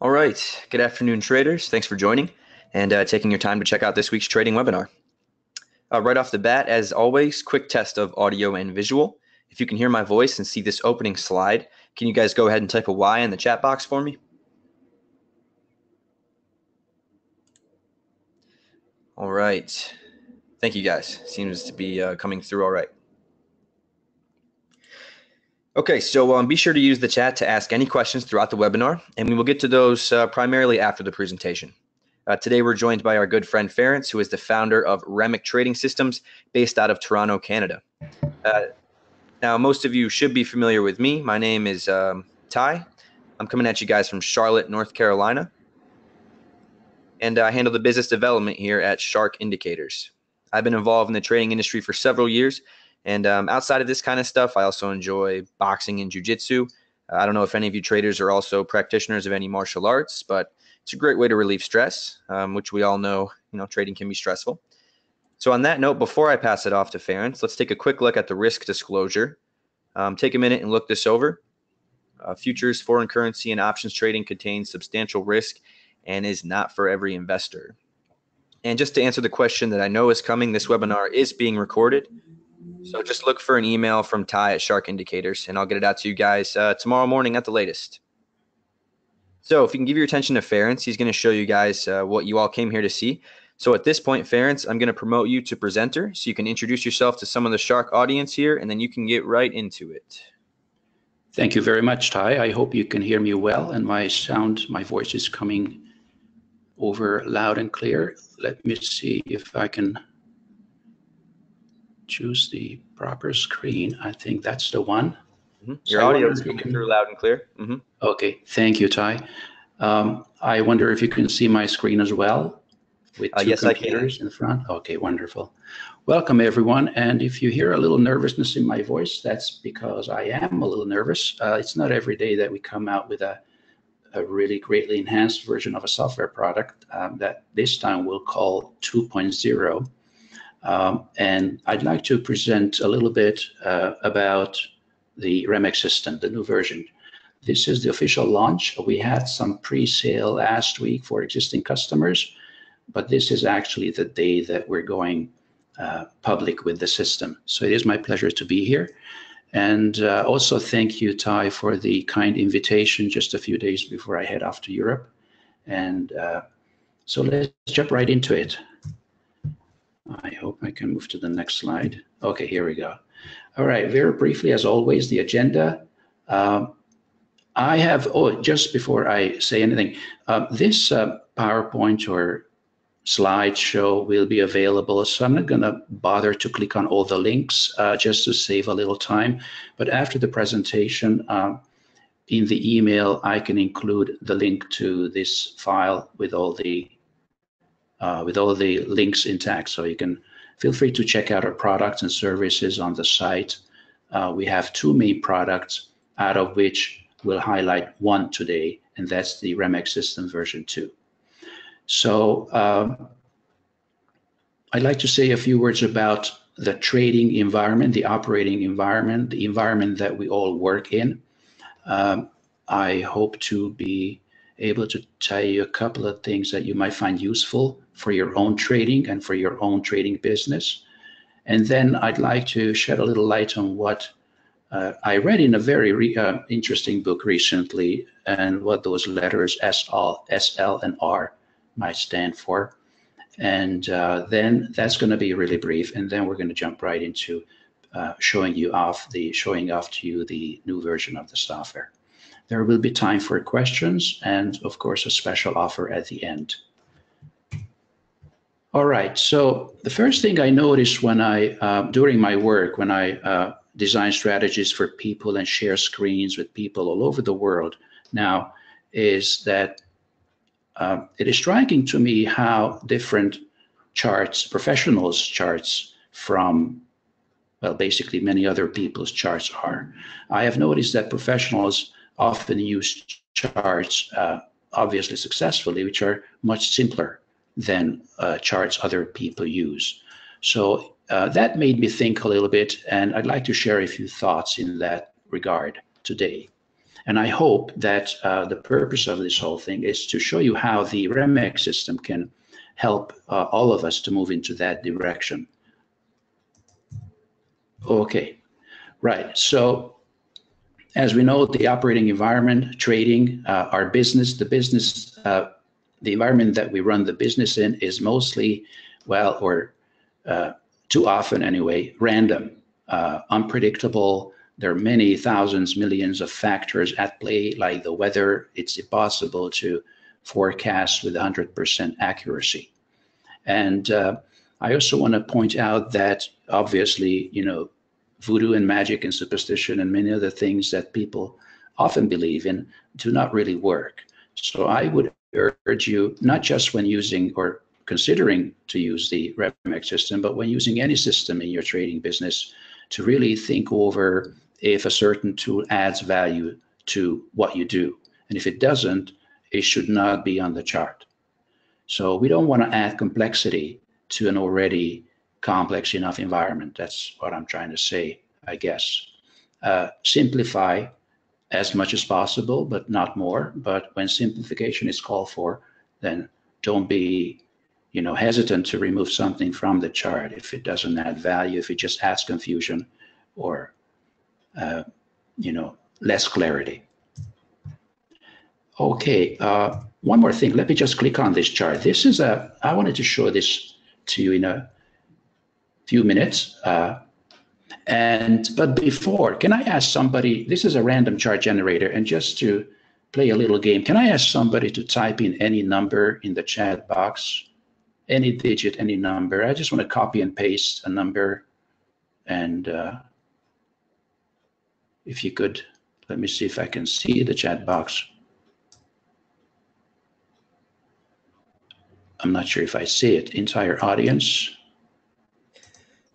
All right. Good afternoon, traders. Thanks for joining and uh, taking your time to check out this week's trading webinar. Uh, right off the bat, as always, quick test of audio and visual. If you can hear my voice and see this opening slide, can you guys go ahead and type a Y in the chat box for me? All right. Thank you guys. Seems to be uh, coming through all right. Okay, so um, be sure to use the chat to ask any questions throughout the webinar, and we will get to those uh, primarily after the presentation. Uh, today, we're joined by our good friend Ferenc, who is the founder of Remek Trading Systems based out of Toronto, Canada. Uh, now, most of you should be familiar with me. My name is um, Ty. I'm coming at you guys from Charlotte, North Carolina. And I handle the business development here at Shark Indicators. I've been involved in the trading industry for several years and um, outside of this kind of stuff, I also enjoy boxing and jujitsu. I don't know if any of you traders are also practitioners of any martial arts, but it's a great way to relieve stress, um, which we all know, you know, trading can be stressful. So on that note, before I pass it off to Ferenc, let's take a quick look at the risk disclosure. Um, take a minute and look this over. Uh, futures, foreign currency, and options trading contains substantial risk and is not for every investor. And just to answer the question that I know is coming, this webinar is being recorded. So just look for an email from Ty at Shark Indicators, and I'll get it out to you guys uh, tomorrow morning at the latest. So if you can give your attention to Ferenc, he's going to show you guys uh, what you all came here to see. So at this point, Ferenc, I'm going to promote you to presenter, so you can introduce yourself to some of the Shark audience here, and then you can get right into it. Thank you very much, Ty. I hope you can hear me well, and my sound, my voice is coming over loud and clear. Let me see if I can choose the proper screen. I think that's the one. Mm-hmm. Your so audio is coming through loud and clear. Mm-hmm. Okay, thank you, Ty. Um, I wonder if you can see my screen as well with uh, two yes, computers in the front. Okay, wonderful. Welcome, everyone. And if you hear a little nervousness in my voice, that's because I am a little nervous. Uh, it's not every day that we come out with a, a really greatly enhanced version of a software product um, that this time we'll call 2.0. Um, and I'd like to present a little bit uh, about the Remek system, the new version. This is the official launch. We had some pre-sale last week for existing customers, but this is actually the day that we're going uh, public with the system. So it is my pleasure to be here. And uh, also thank you, Ty, for the kind invitation just a few days before I head off to Europe. And uh, so let's jump right into it. I hope I can move to the next slide. Okay, here we go. All right, very briefly, as always, the agenda. Um, I have, oh, just before I say anything, uh, this uh, PowerPoint or slideshow will be available. So I'm not going to bother to click on all the links uh, just to save a little time. But after the presentation, um, in the email, I can include the link to this file with all the uh, with all the links intact. So you can feel free to check out our products and services on the site. Uh, we have two main products, out of which we'll highlight one today, and that's the Remek System version 2. So um, I'd like to say a few words about the trading environment, the operating environment, the environment that we all work in. Um, I hope to be able to tell you a couple of things that you might find useful for your own trading and for your own trading business. And then I'd like to shed a little light on what uh, I read in a very re, uh, interesting book recently and what those letters SL, SL and R might stand for. And uh, then that's going to be really brief. And then we're going to jump right into uh, showing you off the showing off to you the new version of the software. There will be time for questions and, of course, a special offer at the end. All right. So the first thing I noticed when I, uh, during my work, when I uh, design strategies for people and share screens with people all over the world now, is that uh, it is striking to me how different charts, professionals' charts from, well, basically many other people's charts are. I have noticed that professionals often use charts, uh, obviously successfully, which are much simpler than uh, charts other people use. So uh, that made me think a little bit, and I'd like to share a few thoughts in that regard today. And I hope that uh, the purpose of this whole thing is to show you how the REMEX system can help uh, all of us to move into that direction. Okay, right. So as we know, the operating environment, trading, uh, our business, the business, uh, the environment that we run the business in is mostly, well, or uh, too often anyway, random, uh, unpredictable. There are many thousands, millions of factors at play, like the weather. It's impossible to forecast with 100% accuracy. And uh, I also want to point out that obviously, you know, voodoo and magic and superstition and many other things that people often believe in do not really work. So I would urge you, not just when using or considering to use the REMEX system, but when using any system in your trading business, to really think over if a certain tool adds value to what you do. And if it doesn't, it should not be on the chart. So we don't want to add complexity to an already complex enough environment. That's what I'm trying to say, I guess. Uh, simplify as much as possible, but not more. But when simplification is called for, then don't be you know, hesitant to remove something from the chart if it doesn't add value, if it just adds confusion or, uh, you know, less clarity. Okay, uh, one more thing. Let me just click on this chart. This is a, I wanted to show this to you in a few minutes. Uh, and but before, can I ask somebody? This is a random chart generator, and just to play a little game, can I ask somebody to type in any number in the chat box, any digit, any number? I just want to copy and paste a number, and uh, if you could, let me see if I can see the chat box. I'm not sure if I see it. Entire audience.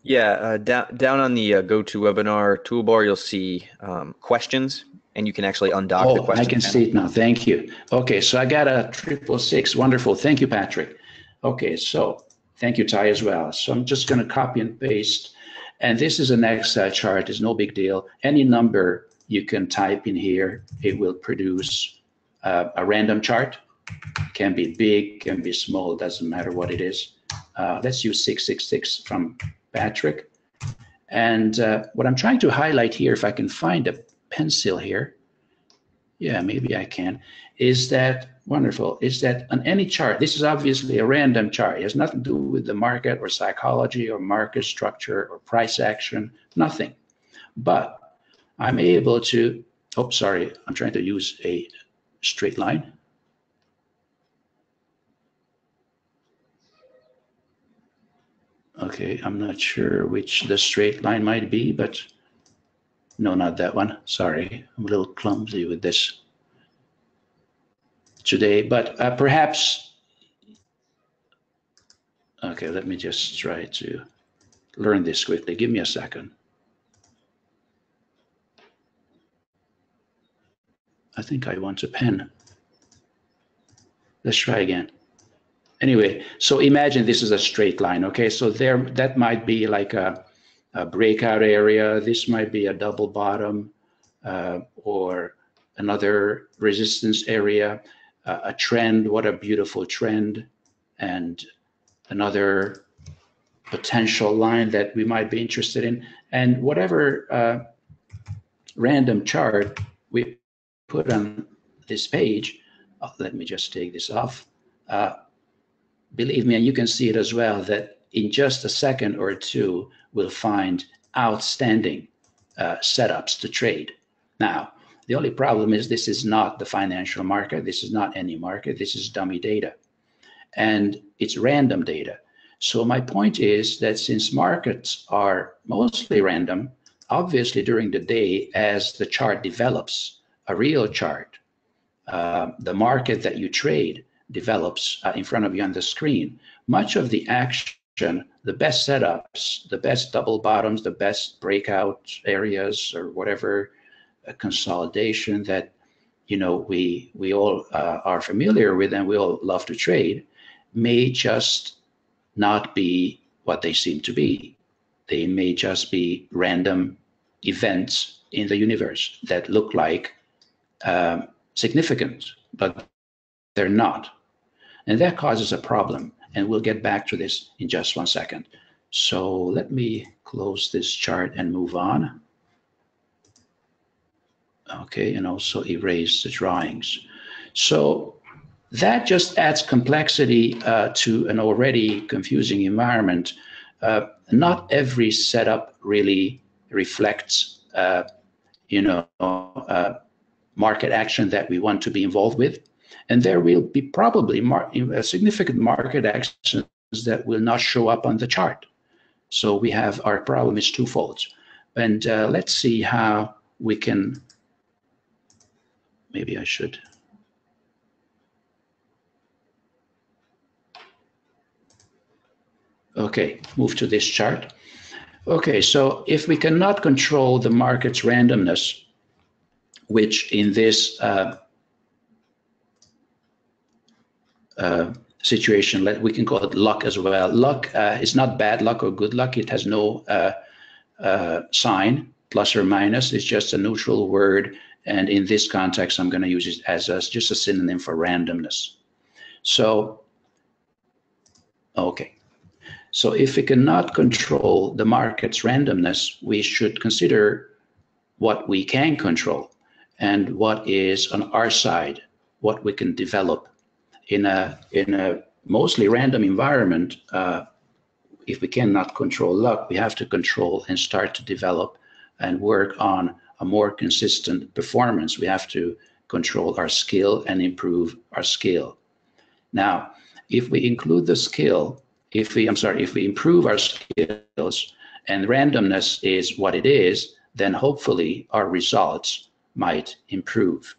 Yeah, uh, down down on the uh, GoToWebinar toolbar, you'll see um, questions, and you can actually undock oh, the question. I can see it now. Thank you. Okay, so I got a triple six. Wonderful. Thank you, Patrick. Okay, so thank you, Ty, as well. So I'm just going to copy and paste, and this is an Excel chart. It's no big deal. Any number you can type in here, it will produce uh, a random chart. Can be big, can be small. Doesn't matter what it is. Uh, let's use 666 from Patrick. And uh, what I'm trying to highlight here, if I can find a pencil here, yeah, maybe I can, is that wonderful, is that on any chart, this is obviously a random chart. It has nothing to do with the market or psychology or market structure or price action, nothing. But I'm able to, oh, sorry, I'm trying to use a straight line. Okay, I'm not sure which the straight line might be, but no, not that one. Sorry, I'm a little clumsy with this today, but uh, perhaps, okay, let me just try to learn this quickly. Give me a second. I think I want a pen. Let's try again anyway, so imagine this is a straight line, okay? So there, that might be like a, a breakout area. This might be a double bottom uh, or another resistance area, uh, a trend, what a beautiful trend, and another potential line that we might be interested in. And whatever uh, random chart we put on this page, oh, let me just take this off, uh, believe me, and you can see it as well, that in just a second or two, we'll find outstanding uh, setups to trade. Now, the only problem is this is not the financial market. This is not any market. This is dummy data. And it's random data. So my point is that since markets are mostly random, obviously during the day, as the chart develops, a real chart, uh, the market that you trade develops uh, in front of you on the screen, much of the action, the best setups, the best double bottoms, the best breakout areas, or whatever uh, consolidation that you know we we all uh, are familiar with and we all love to trade, may just not be what they seem to be. They may just be random events in the universe that look like um, significant, but they're not. And that causes a problem. And we'll get back to this in just one second. So let me close this chart and move on. Okay, and also erase the drawings. So that just adds complexity uh, to an already confusing environment. Uh, not every setup really reflects, uh, you know, uh, market action that we want to be involved with. And there will be probably mar significant market actions that will not show up on the chart. So we have our problem is twofold. And uh, let's see how we can, maybe I should. Okay, move to this chart. Okay, so if we cannot control the market's randomness, which in this uh, uh, situation, we can call it luck as well. Luck uh, is not bad luck or good luck. It has no uh, uh, sign, plus or minus. It's just a neutral word. And in this context, I'm going to use it as a, just a synonym for randomness. So, okay. So if we cannot control the market's randomness, we should consider what we can control and what is on our side, what we can develop in a in a mostly random environment, uh, if we cannot control luck, we have to control and start to develop and work on a more consistent performance. We have to control our skill and improve our skill. Now, if we include the skill, if we, I'm sorry, if we improve our skills and randomness is what it is, then hopefully our results might improve.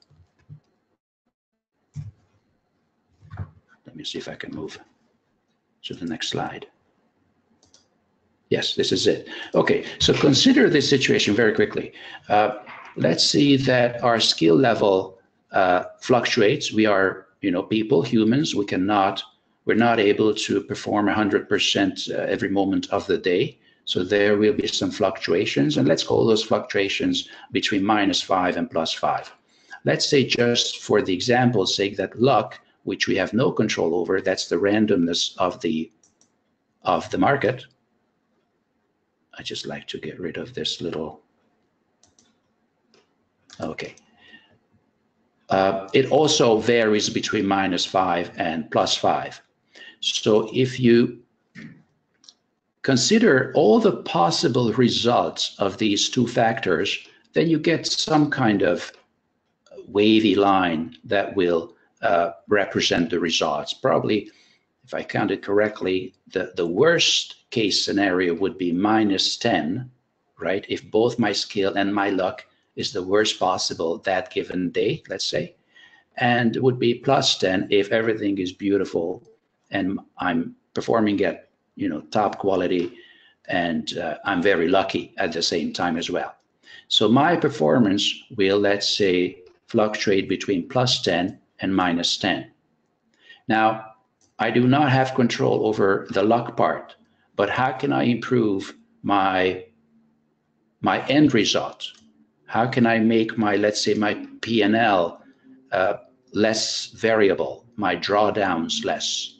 Let me see if I can move to the next slide. Yes, this is it. Okay, so consider this situation very quickly. Uh, let's see that our skill level uh, fluctuates. We are, you know, people, humans. We cannot, we're not able to perform 100% uh, every moment of the day. So there will be some fluctuations, and let's call those fluctuations between minus five and plus five. Let's say just for the example's sake that luck which we have no control over. That's the randomness of the of the market. I just like to get rid of this little. Okay. Uh, it also varies between minus five and plus five. So if you consider all the possible results of these two factors, then you get some kind of wavy line that will uh, represent the results. Probably, if I counted correctly, the, the worst case scenario would be minus 10, right? If both my skill and my luck is the worst possible that given day, let's say, and would be plus 10 if everything is beautiful and I'm performing at you know top quality and uh, I'm very lucky at the same time as well. So my performance will, let's say, fluctuate between plus 10 and minus 10. Now, I do not have control over the luck part, but how can I improve my, my end result? How can I make my, let's say, my P&L uh, less variable, my drawdowns less,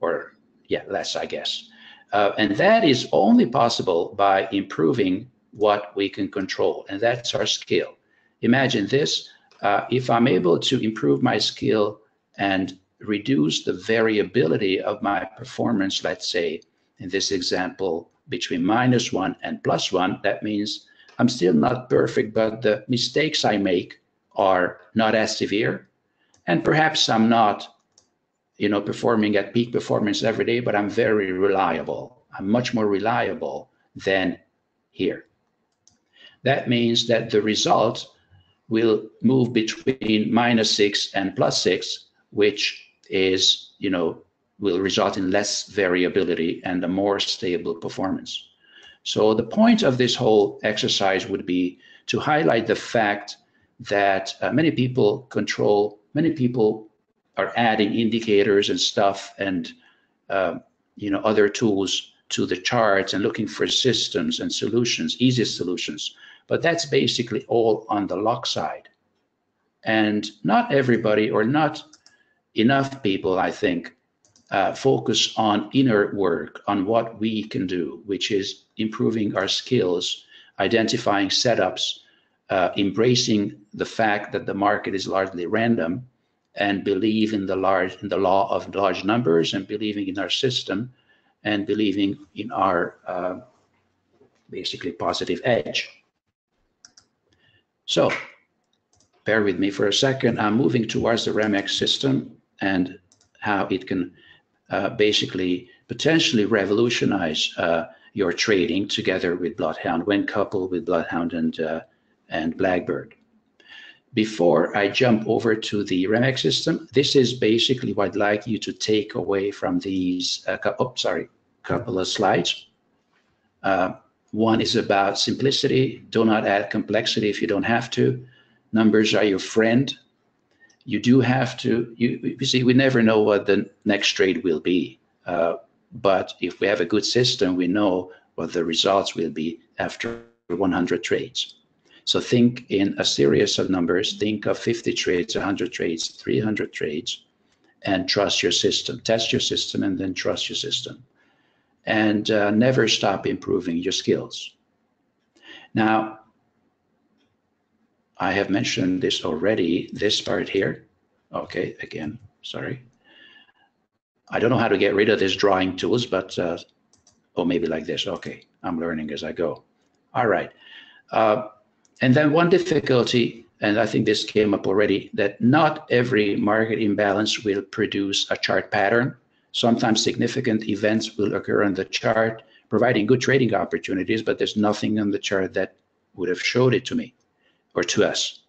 or yeah, less, I guess. Uh, and that is only possible by improving what we can control, and that's our skill. Imagine this, uh, if I'm able to improve my skill and reduce the variability of my performance, let's say in this example, between minus one and plus one, that means I'm still not perfect, but the mistakes I make are not as severe. And perhaps I'm not, you know, performing at peak performance every day, but I'm very reliable. I'm much more reliable than here. That means that the result will move between minus six and plus six, which is, you know, will result in less variability and a more stable performance. So the point of this whole exercise would be to highlight the fact that uh, many people control, many people are adding indicators and stuff and, uh, you know, other tools to the charts and looking for systems and solutions, easy solutions. But that's basically all on the luck side. And not everybody or not enough people, I think, uh, focus on inner work, on what we can do, which is improving our skills, identifying setups, uh, embracing the fact that the market is largely random, and believe in the large in the law of large numbers, and believing in our system, and believing in our uh, basically positive edge. So, bear with me for a second. I'm moving towards the REMEX system and how it can uh, basically potentially revolutionize uh, your trading together with Bloodhound when coupled with Bloodhound and, uh, and Blackbird. Before I jump over to the REMEX system, this is basically what I'd like you to take away from these, uh, oh, sorry, couple of slides. Uh, one is about simplicity. Do not add complexity if you don't have to. Numbers are your friend you do have to, you, you see, we never know what the next trade will be. Uh, but if we have a good system, we know what the results will be after 100 trades. So think in a series of numbers, think of 50 trades, 100 trades, 300 trades, and trust your system. Test your system and then trust your system. And uh, never stop improving your skills. Now, I have mentioned this already, this part here. Okay, again, sorry. I don't know how to get rid of this drawing tools, but, uh, oh, maybe like this. Okay, I'm learning as I go. All right. Uh, and then one difficulty, and I think this came up already, that not every market imbalance will produce a chart pattern. Sometimes significant events will occur on the chart, providing good trading opportunities, but there's nothing on the chart that would have showed it to me or to us.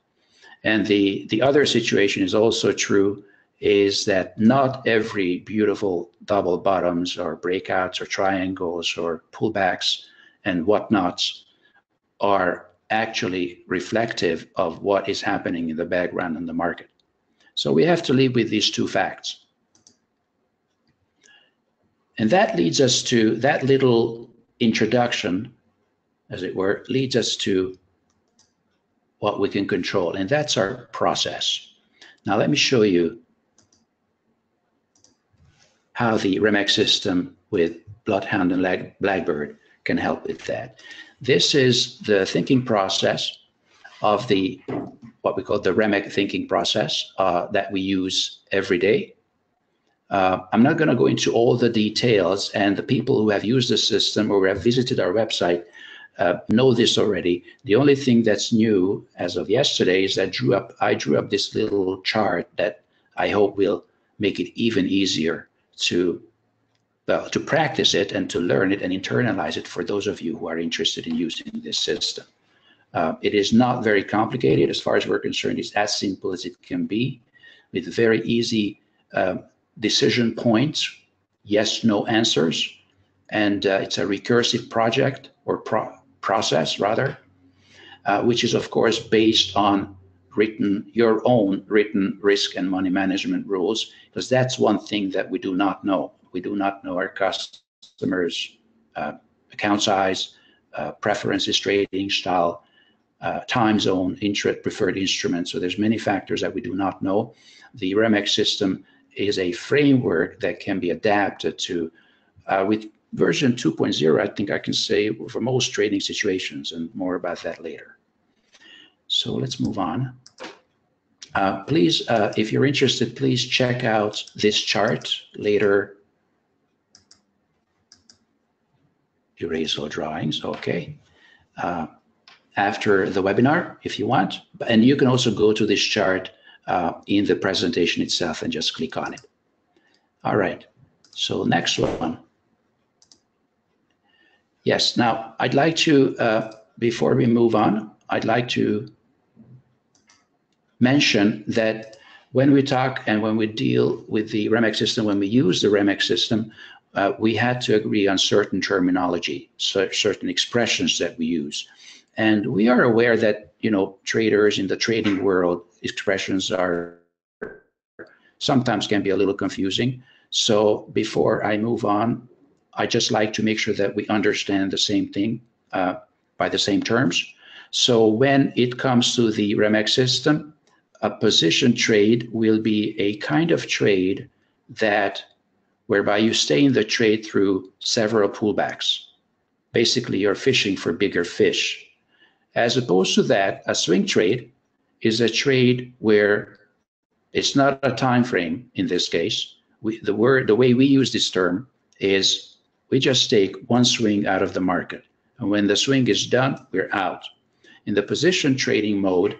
And the, the other situation is also true is that not every beautiful double bottoms or breakouts or triangles or pullbacks and whatnots are actually reflective of what is happening in the background in the market. So we have to live with these two facts. And that leads us to that little introduction, as it were, leads us to what we can control, and that's our process. Now let me show you how the REMEX system with Bloodhound and Blackbird can help with that. This is the thinking process of the what we call the REMEX thinking process uh, that we use every day. Uh, I'm not going to go into all the details, and the people who have used the system or have visited our website uh, know this already. The only thing that's new as of yesterday is that drew up I drew up this little chart that I hope will make it even easier to well, to practice it and to learn it and internalize it for those of you who are interested in using this system. Uh, it is not very complicated as far as we're concerned. It's as simple as it can be with very easy uh, decision points, yes, no answers. And uh, it's a recursive project or pro process rather, uh, which is of course based on written your own written risk and money management rules, because that's one thing that we do not know. We do not know our customers' uh, account size, uh, preferences, trading style, uh, time zone, interest preferred instruments. So there's many factors that we do not know. The REMEX system is a framework that can be adapted to uh, with version 2.0, I think I can say for most trading situations and more about that later. So let's move on. Uh, please, uh, if you're interested, please check out this chart later. Erase all drawings, okay. Uh, after the webinar, if you want. And you can also go to this chart uh, in the presentation itself and just click on it. All right, so next one. Yes. Now, I'd like to, uh, before we move on, I'd like to mention that when we talk and when we deal with the REMEX system, when we use the REMEX system, uh, we had to agree on certain terminology, so certain expressions that we use. And we are aware that, you know, traders in the trading world, expressions are sometimes can be a little confusing. So before I move on, I just like to make sure that we understand the same thing uh, by the same terms. So when it comes to the REMEX system, a position trade will be a kind of trade that whereby you stay in the trade through several pullbacks. Basically, you're fishing for bigger fish. As opposed to that, a swing trade is a trade where it's not a time frame in this case. We, the word, the way we use this term is we just take one swing out of the market. And when the swing is done, we're out. In the position trading mode,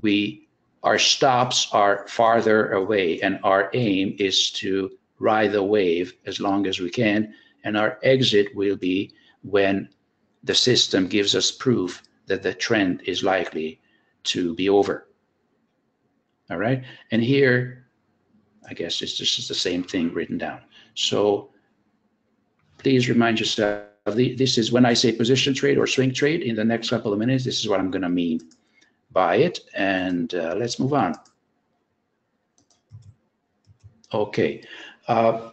we our stops are farther away and our aim is to ride the wave as long as we can. And our exit will be when the system gives us proof that the trend is likely to be over. All right. And here, I guess it's just the same thing written down. So please remind yourself, this is when I say position trade or swing trade in the next couple of minutes, this is what I'm going to mean by it. And uh, let's move on. Okay. Uh,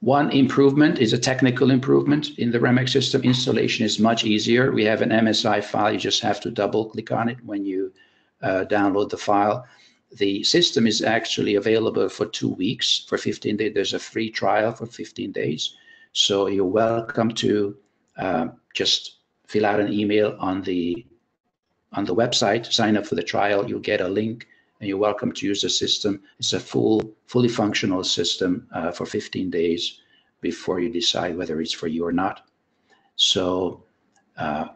one improvement is a technical improvement in the REMEX system. Installation is much easier. We have an MSI file. You just have to double click on it when you uh, download the file. The system is actually available for two weeks, for 15 days. There's a free trial for 15 days. So you're welcome to uh, just fill out an email on the on the website, sign up for the trial. You'll get a link and you're welcome to use the system. It's a full, fully functional system uh, for 15 days before you decide whether it's for you or not. So uh,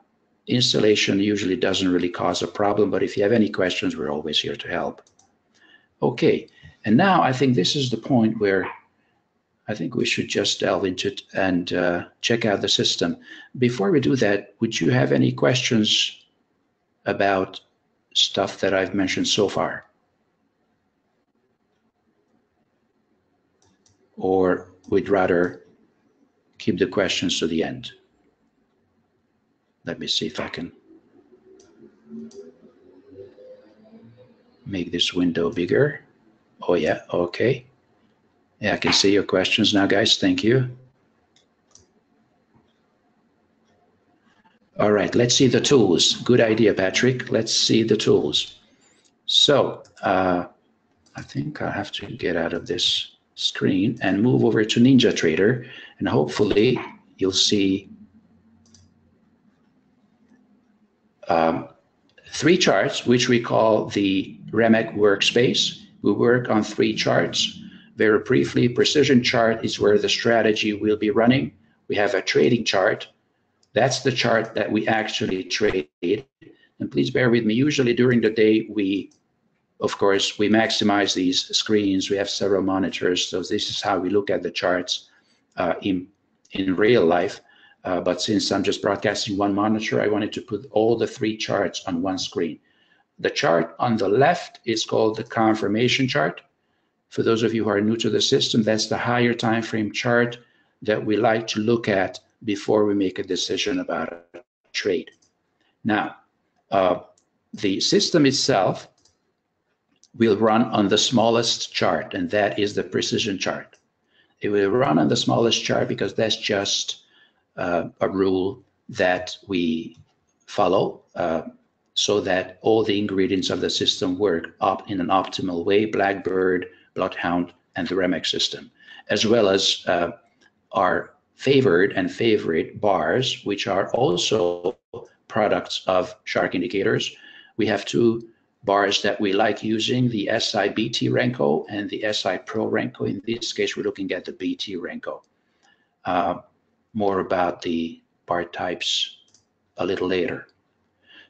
installation usually doesn't really cause a problem, but if you have any questions, we're always here to help. Okay, and now I think this is the point where I think we should just delve into it and uh, check out the system. Before we do that, would you have any questions about stuff that I've mentioned so far? Or we'd rather keep the questions to the end. Let me see if I can make this window bigger. Oh yeah, okay. Yeah, I can see your questions now, guys. Thank you. All right, let's see the tools. Good idea, Patrick. Let's see the tools. So uh, I think I have to get out of this screen and move over to NinjaTrader and hopefully you'll see um, three charts which we call the Remek workspace. We work on three charts. Very briefly, precision chart is where the strategy will be running. We have a trading chart. That's the chart that we actually trade. And please bear with me. Usually during the day, we of course, we maximize these screens. We have several monitors, so this is how we look at the charts uh, in in real life. Uh, but since I'm just broadcasting one monitor, I wanted to put all the three charts on one screen. The chart on the left is called the confirmation chart. For those of you who are new to the system, that's the higher time frame chart that we like to look at before we make a decision about a trade. Now, uh, the system itself will run on the smallest chart, and that is the precision chart. It will run on the smallest chart because that's just uh, a rule that we follow uh, so that all the ingredients of the system work up in an optimal way, Blackbird, Bloodhound, and the REMEX system, as well as uh, our favored and favorite bars, which are also products of Shark Indicators. We have two bars that we like using, the SI BT Renko and the SI Pro Renko. In this case, we're looking at the BT Renko. Uh, more about the bar types a little later.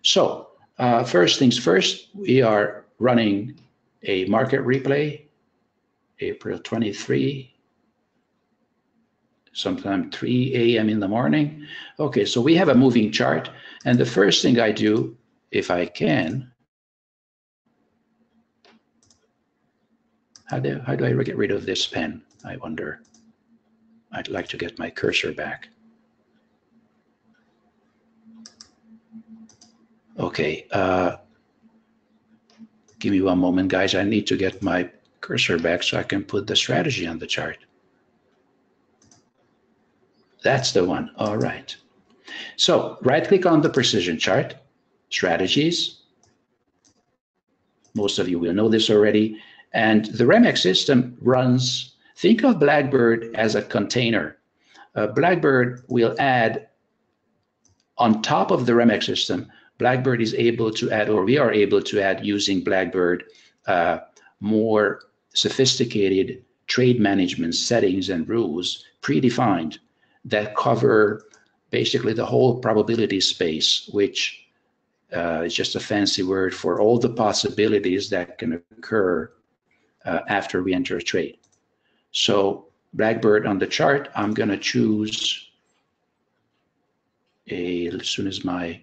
So uh, first things first, we are running a market replay, April 23, sometime 3 a.m. in the morning. Okay, so we have a moving chart. And the first thing I do, if I can, How do, how do I get rid of this pen? I wonder. I'd like to get my cursor back. Okay, uh, give me one moment, guys. I need to get my cursor back so I can put the strategy on the chart. That's the one. All right. So right click on the precision chart, strategies, Most of you will know this already. And the Remex system runs, think of Blackbird as a container. Uh, Blackbird will add on top of the Remex system, Blackbird is able to add, or we are able to add using Blackbird, uh, more sophisticated trade management settings and rules predefined that cover basically the whole probability space, which uh, is just a fancy word for all the possibilities that can occur uh, after we enter a trade. So Blackbird on the chart, I'm going to choose a, as soon as my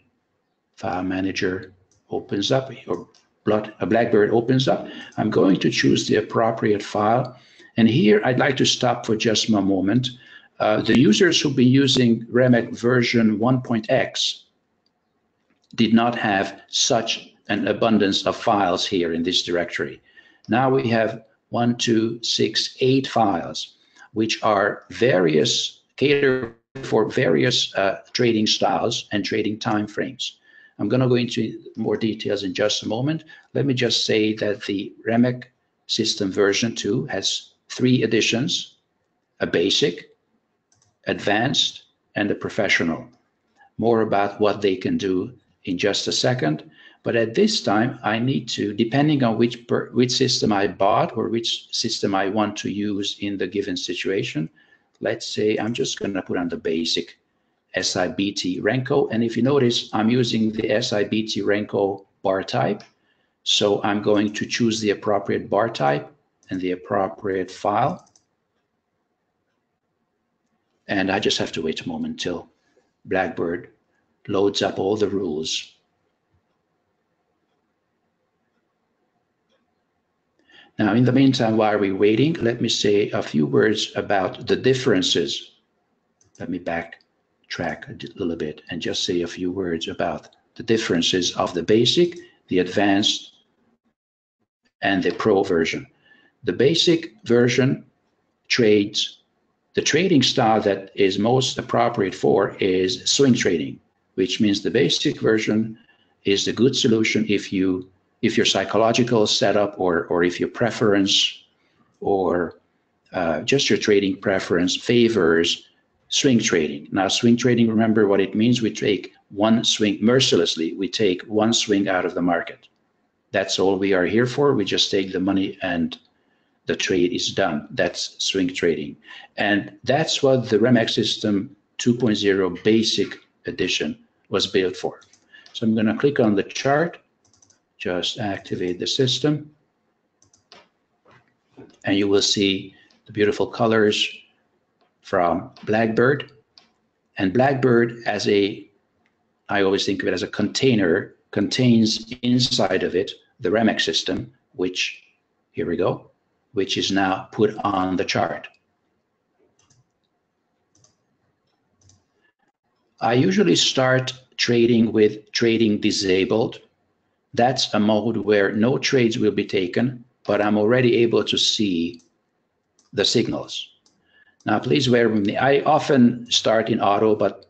file manager opens up or blood, a Blackbird opens up, I'm going to choose the appropriate file. And here I'd like to stop for just a moment. Uh, the users who've been using Remek version 1.x did not have such an abundance of files here in this directory. Now we have one, two, six, eight files, which are various, cater for various uh, trading styles and trading time frames. I'm going to go into more details in just a moment. Let me just say that the Remek system version 2 has three editions, a basic, advanced, and a professional. More about what they can do in just a second. But at this time, I need to, depending on which, per, which system I bought or which system I want to use in the given situation, let's say I'm just going to put on the basic SIBT Renko. And if you notice, I'm using the SIBT Renko bar type. So I'm going to choose the appropriate bar type and the appropriate file. And I just have to wait a moment till Blackbird loads up all the rules. Now, in the meantime, while we're waiting, let me say a few words about the differences. Let me backtrack a little bit and just say a few words about the differences of the basic, the advanced, and the pro version. The basic version trades, the trading style that is most appropriate for is swing trading, which means the basic version is the good solution if you if your psychological setup or or if your preference or uh, just your trading preference favors swing trading. Now, swing trading, remember what it means. We take one swing mercilessly. We take one swing out of the market. That's all we are here for. We just take the money and the trade is done. That's swing trading. And that's what the Remex system 2.0 basic edition was built for. So I'm going to click on the chart, just activate the system, and you will see the beautiful colors from Blackbird. And Blackbird as a, I always think of it as a container, contains inside of it the Remex system, which, here we go, which is now put on the chart. I usually start trading with trading disabled. That's a mode where no trades will be taken, but I'm already able to see the signals. Now, please bear with me. I often start in auto, but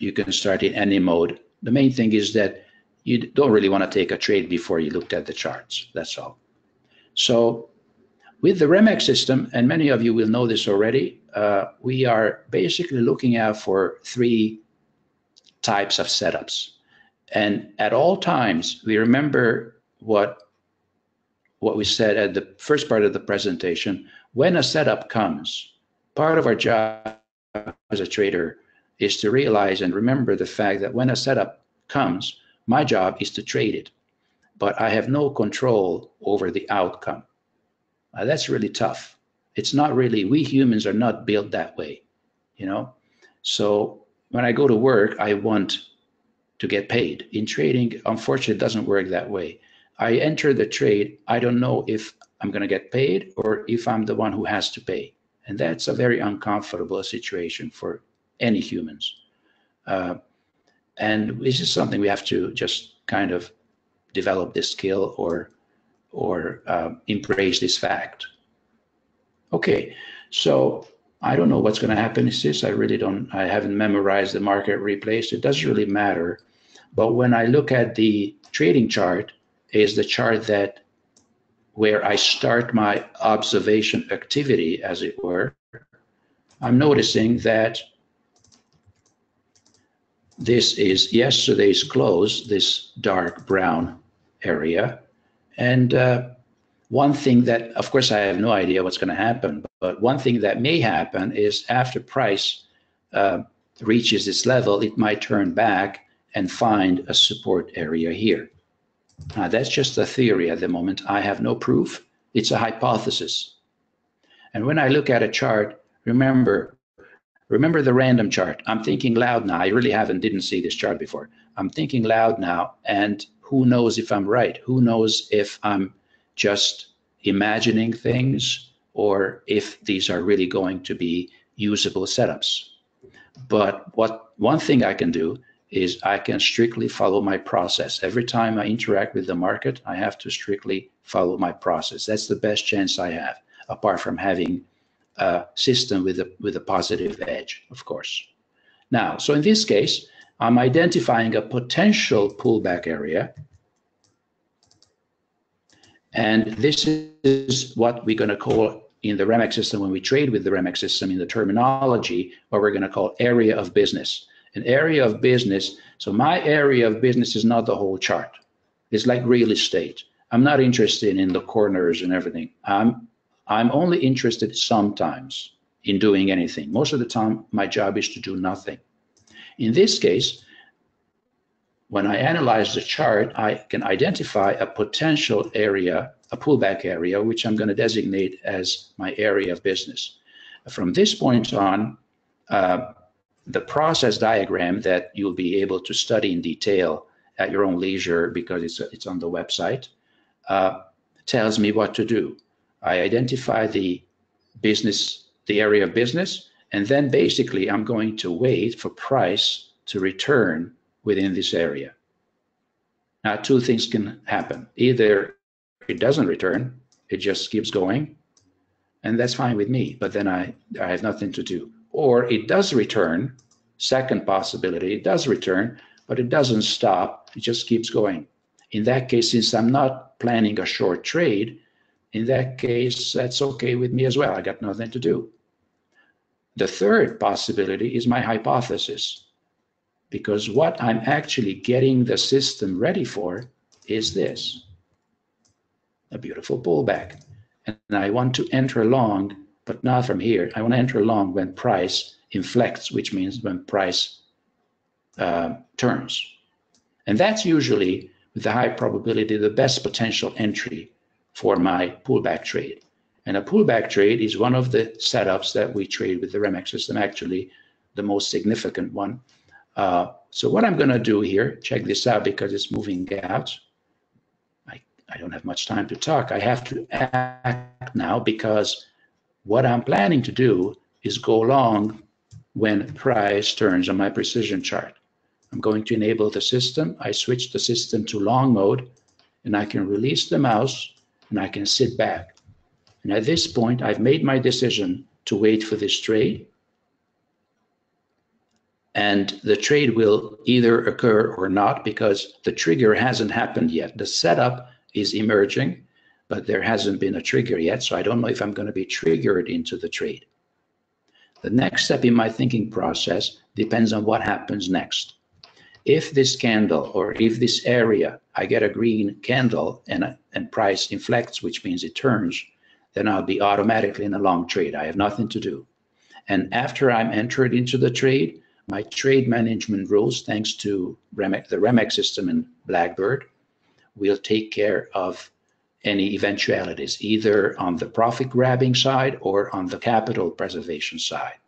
you can start in any mode. The main thing is that you don't really want to take a trade before you looked at the charts. That's all. So with the Remex system, and many of you will know this already, uh, we are basically looking out for three types of setups. And at all times, we remember what what we said at the first part of the presentation, when a setup comes, part of our job as a trader is to realize and remember the fact that when a setup comes, my job is to trade it, but I have no control over the outcome. Uh, that's really tough. It's not really, we humans are not built that way, you know? So when I go to work, I want to get paid. In trading, unfortunately, it doesn't work that way. I enter the trade, I don't know if I'm going to get paid or if I'm the one who has to pay. And that's a very uncomfortable situation for any humans. Uh, and this is something we have to just kind of develop this skill or or uh, embrace this fact. Okay, so I don't know what's going to happen is this. I really don't, I haven't memorized the market replace. It doesn't really matter. But when I look at the trading chart, is the chart that where I start my observation activity, as it were, I'm noticing that this is yesterday's close, this dark brown area. And uh, one thing that, of course, I have no idea what's going to happen, but one thing that may happen is after price uh, reaches this level, it might turn back and find a support area here. Now, that's just a theory at the moment. I have no proof. It's a hypothesis. And when I look at a chart, remember, remember the random chart. I'm thinking loud now. I really haven't, didn't see this chart before. I'm thinking loud now, and who knows if I'm right? Who knows if I'm just imagining things or if these are really going to be usable setups. But what one thing I can do is I can strictly follow my process. Every time I interact with the market, I have to strictly follow my process. That's the best chance I have, apart from having a system with a with a positive edge, of course. Now, so in this case, I'm identifying a potential pullback area and this is what we're going to call in the Remek system, when we trade with the Remek system in the terminology, what we're going to call area of business. An area of business. So my area of business is not the whole chart. It's like real estate. I'm not interested in the corners and everything. I'm I'm only interested sometimes in doing anything. Most of the time, my job is to do nothing. In this case, when I analyze the chart, I can identify a potential area, a pullback area, which I'm going to designate as my area of business. From this point on, uh, the process diagram that you'll be able to study in detail at your own leisure because it's, it's on the website uh, tells me what to do. I identify the business, the area of business, and then basically I'm going to wait for price to return within this area. Now, two things can happen. Either it doesn't return, it just keeps going, and that's fine with me, but then I, I have nothing to do. Or it does return, second possibility, it does return, but it doesn't stop, it just keeps going. In that case, since I'm not planning a short trade, in that case, that's okay with me as well. I got nothing to do. The third possibility is my hypothesis because what I'm actually getting the system ready for is this, a beautiful pullback. And I want to enter long, but not from here. I want to enter long when price inflects, which means when price uh, turns. And that's usually, with the high probability, the best potential entry for my pullback trade. And a pullback trade is one of the setups that we trade with the Remek system, actually the most significant one uh, so what I'm going to do here, check this out because it's moving out. I, I don't have much time to talk. I have to act now because what I'm planning to do is go long when price turns on my precision chart. I'm going to enable the system. I switch the system to long mode and I can release the mouse and I can sit back. And at this point, I've made my decision to wait for this trade and the trade will either occur or not because the trigger hasn't happened yet. The setup is emerging, but there hasn't been a trigger yet. So I don't know if I'm going to be triggered into the trade. The next step in my thinking process depends on what happens next. If this candle or if this area, I get a green candle and, and price inflects, which means it turns, then I'll be automatically in a long trade. I have nothing to do. And after I'm entered into the trade, my trade management rules, thanks to the Remek system in Blackbird, will take care of any eventualities, either on the profit grabbing side or on the capital preservation side.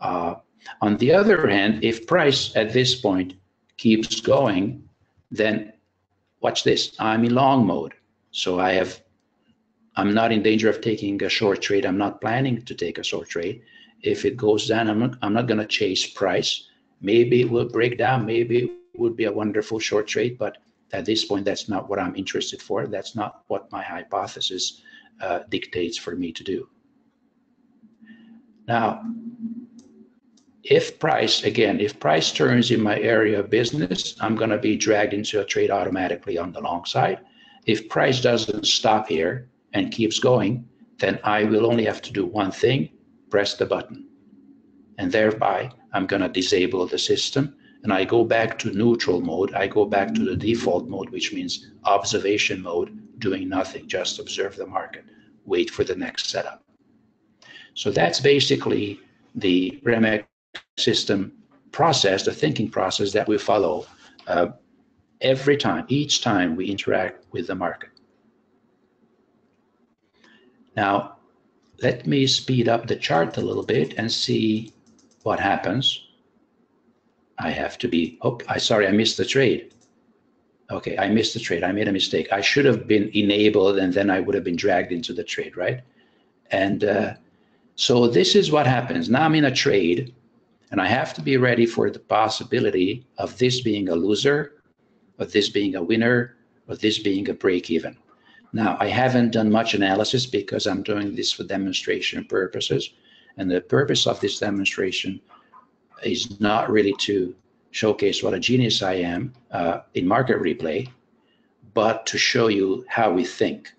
Uh, on the other hand, if price at this point keeps going, then watch this, I'm in long mode. So I have, I'm not in danger of taking a short trade. I'm not planning to take a short trade if it goes down, I'm not, I'm not going to chase price. Maybe it will break down. Maybe it would be a wonderful short trade, but at this point, that's not what I'm interested for. That's not what my hypothesis uh, dictates for me to do. Now, if price, again, if price turns in my area of business, I'm going to be dragged into a trade automatically on the long side. If price doesn't stop here and keeps going, then I will only have to do one thing, press the button. And thereby, I'm going to disable the system and I go back to neutral mode. I go back to the default mode, which means observation mode, doing nothing, just observe the market, wait for the next setup. So that's basically the Remek system process, the thinking process that we follow uh, every time, each time we interact with the market. Now, let me speed up the chart a little bit and see what happens. I have to be, oh, I sorry, I missed the trade. Okay, I missed the trade. I made a mistake. I should have been enabled and then I would have been dragged into the trade, right? And uh, so this is what happens. Now I'm in a trade and I have to be ready for the possibility of this being a loser, of this being a winner, of this being a break even. Now, I haven't done much analysis because I'm doing this for demonstration purposes. And the purpose of this demonstration is not really to showcase what a genius I am uh, in market replay, but to show you how we think.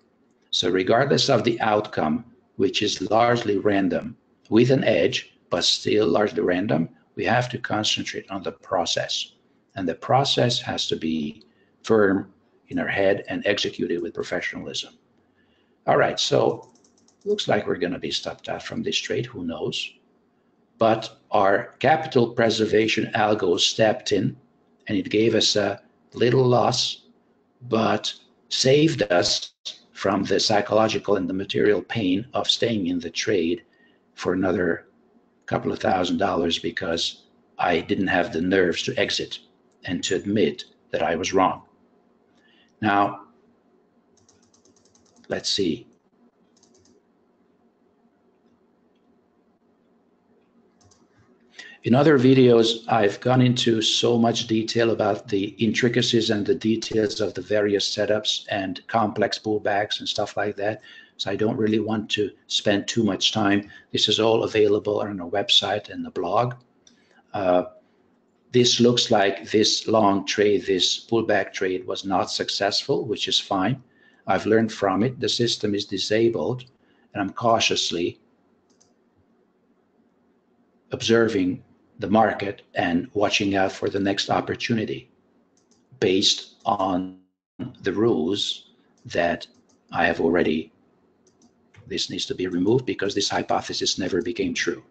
So regardless of the outcome, which is largely random, with an edge, but still largely random, we have to concentrate on the process. And the process has to be firm in our head and executed with professionalism. All right, so looks like we're going to be stopped out from this trade, who knows? But our capital preservation algo stepped in and it gave us a little loss, but saved us from the psychological and the material pain of staying in the trade for another couple of thousand dollars because I didn't have the nerves to exit and to admit that I was wrong. Now, let's see. In other videos, I've gone into so much detail about the intricacies and the details of the various setups and complex pullbacks and stuff like that. So I don't really want to spend too much time. This is all available on our website and the blog. Uh, this looks like this long trade, this pullback trade was not successful, which is fine. I've learned from it. The system is disabled, and I'm cautiously observing the market and watching out for the next opportunity based on the rules that I have already this needs to be removed because this hypothesis never became true.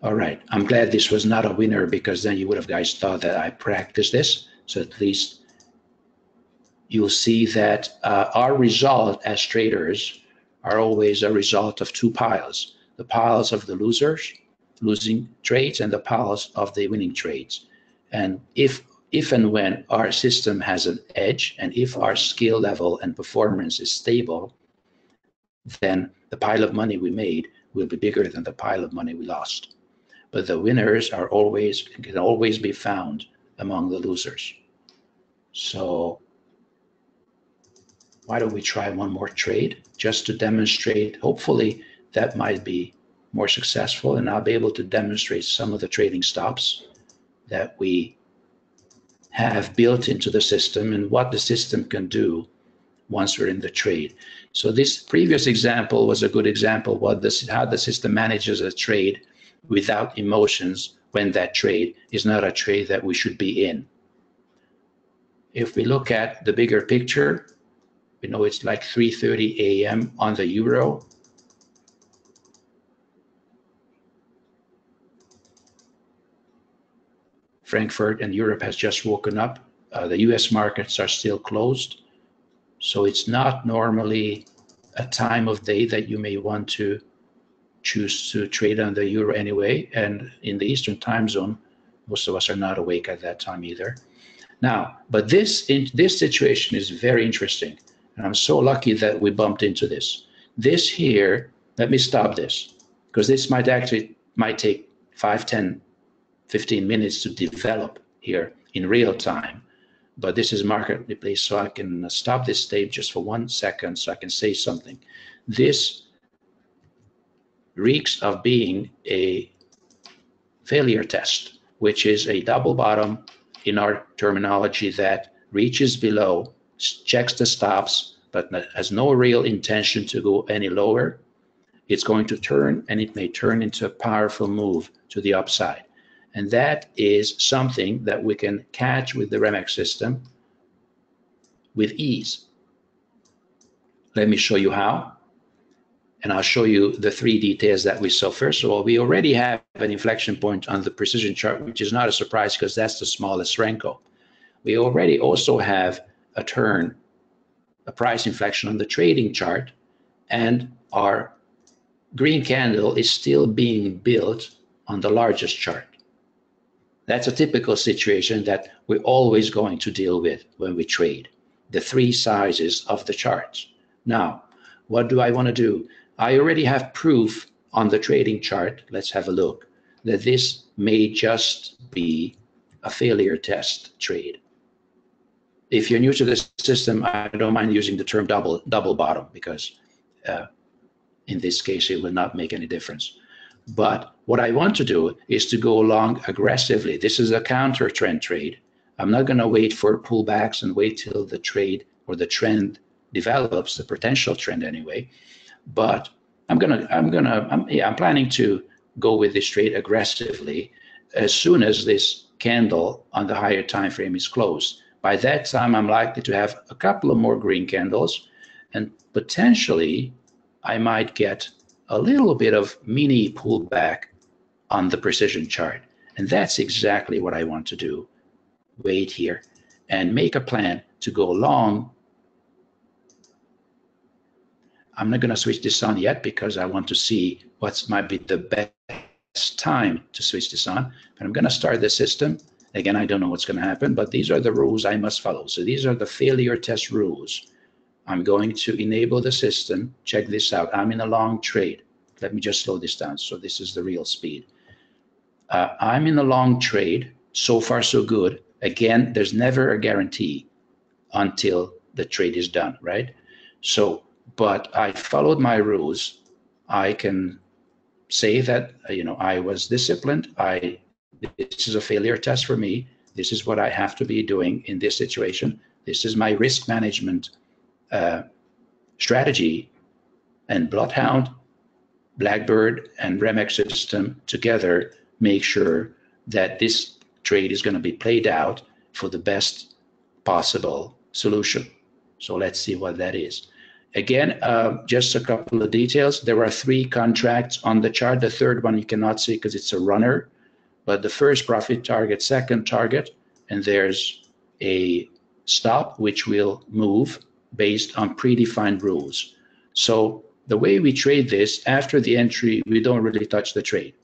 All right, I'm glad this was not a winner because then you would have guys thought that I practiced this. So at least you'll see that uh, our result as traders are always a result of two piles. The piles of the losers, losing trades, and the piles of the winning trades. And if if and when our system has an edge and if our skill level and performance is stable, then the pile of money we made will be bigger than the pile of money we lost. But the winners are always can always be found among the losers. So why don't we try one more trade just to demonstrate, hopefully that might be more successful and I'll be able to demonstrate some of the trading stops that we have built into the system and what the system can do once we're in the trade. So this previous example was a good example what this how the system manages a trade without emotions when that trade is not a trade that we should be in. If we look at the bigger picture, we know it's like 3:30 a.m. on the euro. Frankfurt and Europe has just woken up. Uh, the US markets are still closed. So it's not normally a time of day that you may want to choose to trade on the euro anyway. And in the Eastern time zone, most of us are not awake at that time either. Now, but this in, this situation is very interesting. And I'm so lucky that we bumped into this. This here, let me stop this because this might actually might take 5, 10, 15 minutes to develop here in real time. But this is market marketplace, so I can stop this tape just for one second so I can say something. This reeks of being a failure test, which is a double bottom in our terminology that reaches below, checks the stops, but has no real intention to go any lower. It's going to turn and it may turn into a powerful move to the upside. And that is something that we can catch with the Remek system with ease. Let me show you how. And I'll show you the three details that we saw. First of all, we already have an inflection point on the precision chart, which is not a surprise because that's the smallest Renko. We already also have a turn, a price inflection on the trading chart, and our green candle is still being built on the largest chart. That's a typical situation that we're always going to deal with when we trade, the three sizes of the charts. Now, what do I want to do? I already have proof on the trading chart. Let's have a look that this may just be a failure test trade. If you're new to this system, I don't mind using the term double double bottom because uh, in this case, it will not make any difference. But what I want to do is to go along aggressively. This is a counter trend trade. I'm not going to wait for pullbacks and wait till the trade or the trend develops the potential trend anyway. But I'm gonna, I'm gonna, I'm, yeah, I'm planning to go with this trade aggressively as soon as this candle on the higher time frame is closed. By that time, I'm likely to have a couple of more green candles, and potentially, I might get a little bit of mini pullback on the precision chart. And that's exactly what I want to do. Wait here and make a plan to go long I'm not going to switch this on yet because I want to see what might be the best time to switch this on. But I'm going to start the system. Again, I don't know what's going to happen, but these are the rules I must follow. So these are the failure test rules. I'm going to enable the system. Check this out. I'm in a long trade. Let me just slow this down. So this is the real speed. Uh, I'm in a long trade. So far, so good. Again, there's never a guarantee until the trade is done, right? So but I followed my rules. I can say that you know I was disciplined. I this is a failure test for me. This is what I have to be doing in this situation. This is my risk management uh, strategy. And Bloodhound, Blackbird, and Remek system together make sure that this trade is going to be played out for the best possible solution. So let's see what that is. Again, uh, just a couple of details. There are three contracts on the chart. The third one you cannot see because it's a runner, but the first profit target, second target, and there's a stop which will move based on predefined rules. So the way we trade this, after the entry, we don't really touch the trade.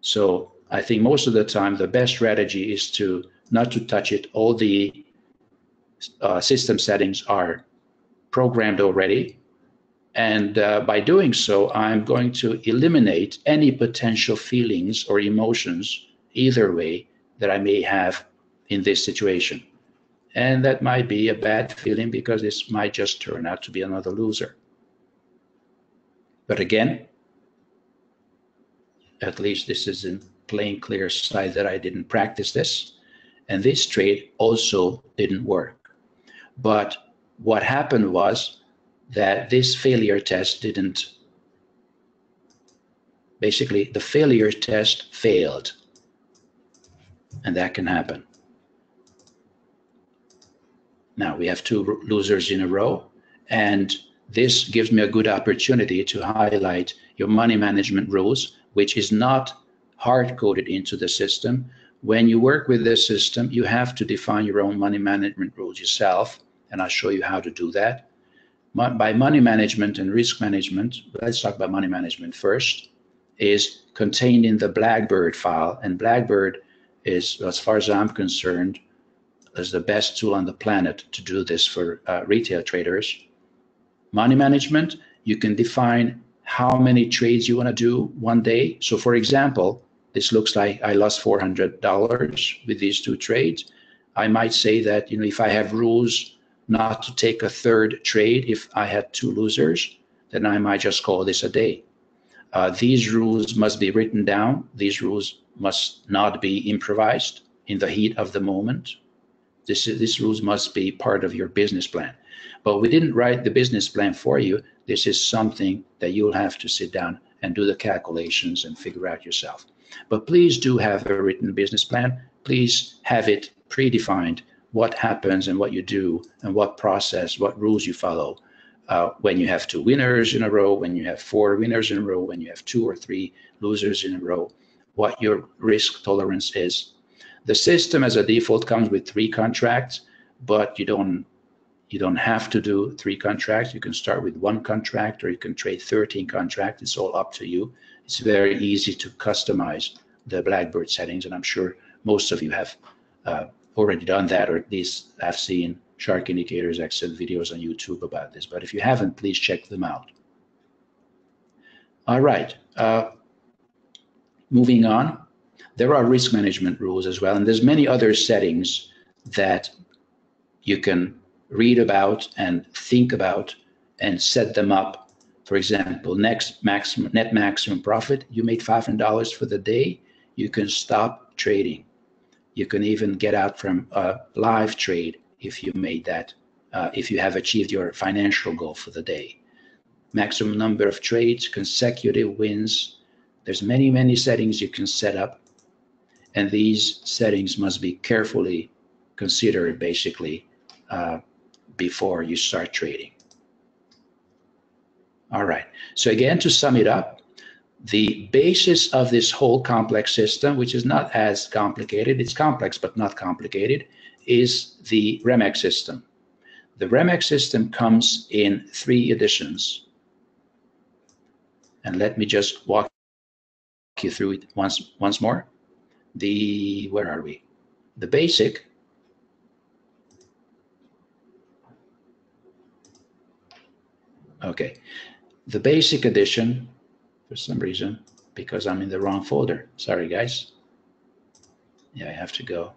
So I think most of the time, the best strategy is to not to touch it. All the uh, system settings are programmed already. And uh, by doing so, I'm going to eliminate any potential feelings or emotions, either way, that I may have in this situation. And that might be a bad feeling because this might just turn out to be another loser. But again, at least this is in plain clear sight that I didn't practice this. And this trade also didn't work. But what happened was that this failure test didn't basically the failure test failed. And that can happen. Now we have two losers in a row and this gives me a good opportunity to highlight your money management rules which is not hard coded into the system. When you work with this system you have to define your own money management rules yourself and I'll show you how to do that. By money management and risk management, let's talk about money management first, is contained in the Blackbird file. And Blackbird is, as far as I'm concerned, is the best tool on the planet to do this for uh, retail traders. Money management, you can define how many trades you want to do one day. So for example, this looks like I lost $400 with these two trades. I might say that, you know, if I have rules not to take a third trade if I had two losers, then I might just call this a day. Uh, these rules must be written down. These rules must not be improvised in the heat of the moment. This, these rules must be part of your business plan. But we didn't write the business plan for you. This is something that you'll have to sit down and do the calculations and figure out yourself. But please do have a written business plan. Please have it predefined what happens and what you do and what process, what rules you follow uh, when you have two winners in a row, when you have four winners in a row, when you have two or three losers in a row, what your risk tolerance is. The system as a default comes with three contracts, but you don't you don't have to do three contracts. You can start with one contract or you can trade 13 contracts. It's all up to you. It's very easy to customize the Blackbird settings, and I'm sure most of you have uh, already done that, or at least I've seen Shark Indicators Excel videos on YouTube about this. But if you haven't, please check them out. All right. Uh, moving on, there are risk management rules as well, and there's many other settings that you can read about and think about and set them up. For example, next maximum net maximum profit, you made $500 for the day, you can stop trading. You can even get out from a live trade if you made that, uh, if you have achieved your financial goal for the day. Maximum number of trades, consecutive wins. There's many, many settings you can set up. And these settings must be carefully considered basically uh, before you start trading. All right. So again, to sum it up, the basis of this whole complex system, which is not as complicated, it's complex but not complicated, is the Remek system. The Remek system comes in three editions. And let me just walk you through it once once more. The where are we? The basic, Okay, the basic edition, for some reason, because I'm in the wrong folder. Sorry, guys. Yeah, I have to go.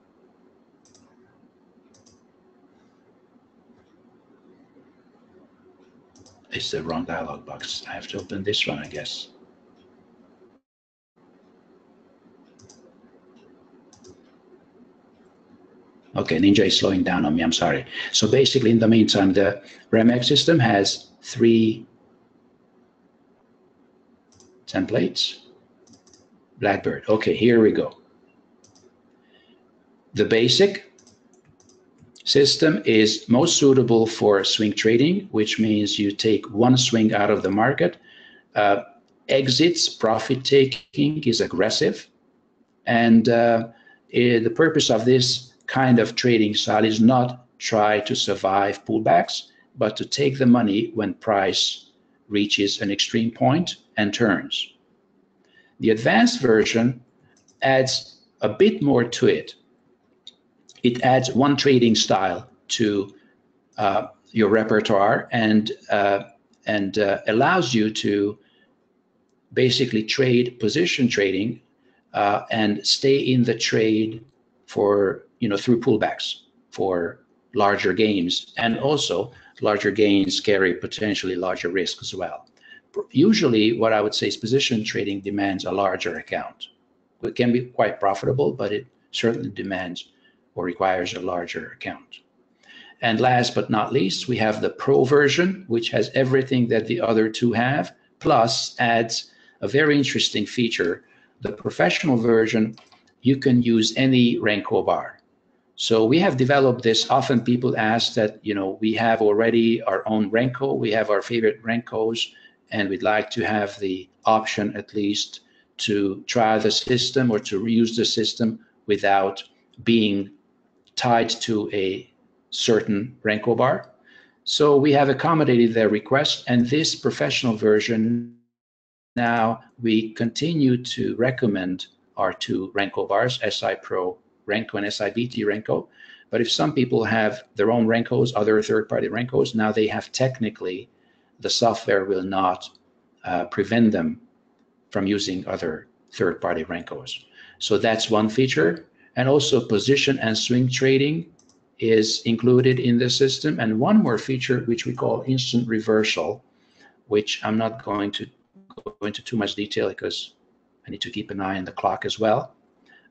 It's the wrong dialog box. I have to open this one, I guess. Okay, Ninja is slowing down on me. I'm sorry. So basically, in the meantime, the Remek system has three templates. Blackbird. Okay, here we go. The basic system is most suitable for swing trading, which means you take one swing out of the market. Uh, exits, profit taking is aggressive. And uh, it, eh, the purpose of this kind of trading style is not try to survive pullbacks, but to take the money when price reaches an extreme point and turns. The advanced version adds a bit more to it. It adds one trading style to uh, your repertoire and uh, and uh, allows you to basically trade position trading uh, and stay in the trade for you know through pullbacks for larger gains and also larger gains carry potentially larger risk as well. Usually, what I would say is position trading demands a larger account. It can be quite profitable, but it certainly demands or requires a larger account. And last but not least, we have the Pro version, which has everything that the other two have, plus adds a very interesting feature. The professional version, you can use any Renko bar. So we have developed this. Often people ask that, you know, we have already our own Renko, we have our favorite Renkos, and we'd like to have the option at least to try the system or to reuse the system without being tied to a certain Renko bar. So we have accommodated their request, and this professional version now we continue to recommend our two Renko bars, SI Pro Renko and SIBT Renko. But if some people have their own Renkos, other third-party Renkos, now they have technically, the software will not uh, prevent them from using other third-party Renkos. So that's one feature. And also position and swing trading is included in the system. And one more feature, which we call instant reversal, which I'm not going to go into too much detail because I need to keep an eye on the clock as well.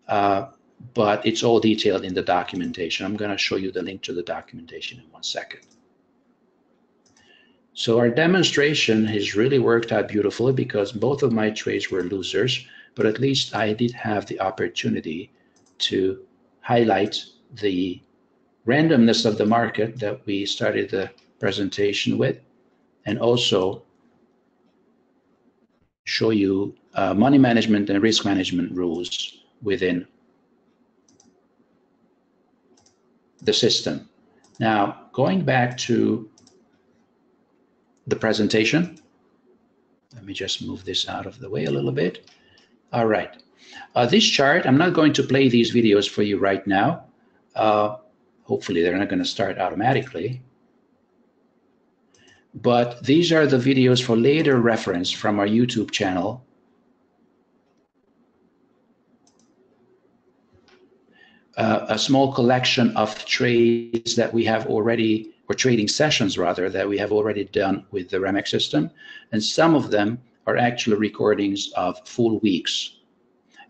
Uh, but it's all detailed in the documentation. I'm going to show you the link to the documentation in one second. So our demonstration has really worked out beautifully because both of my trades were losers, but at least I did have the opportunity to highlight the randomness of the market that we started the presentation with, and also show you uh, money management and risk management rules within the system. Now, going back to the presentation, let me just move this out of the way a little bit. All right. Uh, this chart, I'm not going to play these videos for you right now. Uh, hopefully, they're not going to start automatically. But these are the videos for later reference from our YouTube channel. Uh, a small collection of trades that we have already, or trading sessions rather, that we have already done with the Remek system. And some of them are actually recordings of full weeks.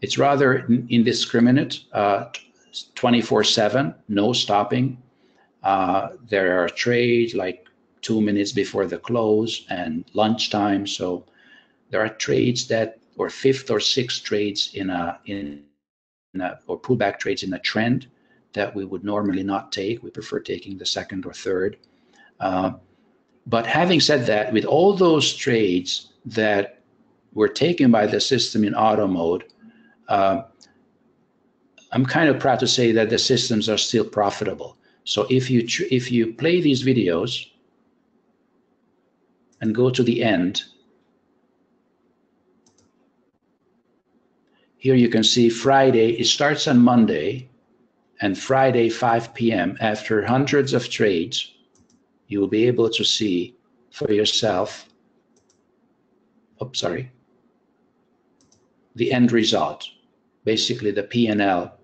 It's rather indiscriminate, 24-7, uh, no stopping. Uh, there are trades like two minutes before the close and lunchtime. So there are trades that, or fifth or sixth trades in a, in, in a, or pullback trades in a trend that we would normally not take. We prefer taking the second or third. Uh, but having said that, with all those trades that were taken by the system in auto mode, uh, I'm kind of proud to say that the systems are still profitable. So if you if you play these videos and go to the end. Here you can see Friday, it starts on Monday, and Friday, 5 p.m., after hundreds of trades, you will be able to see for yourself, oh, sorry, the end result, basically the P&L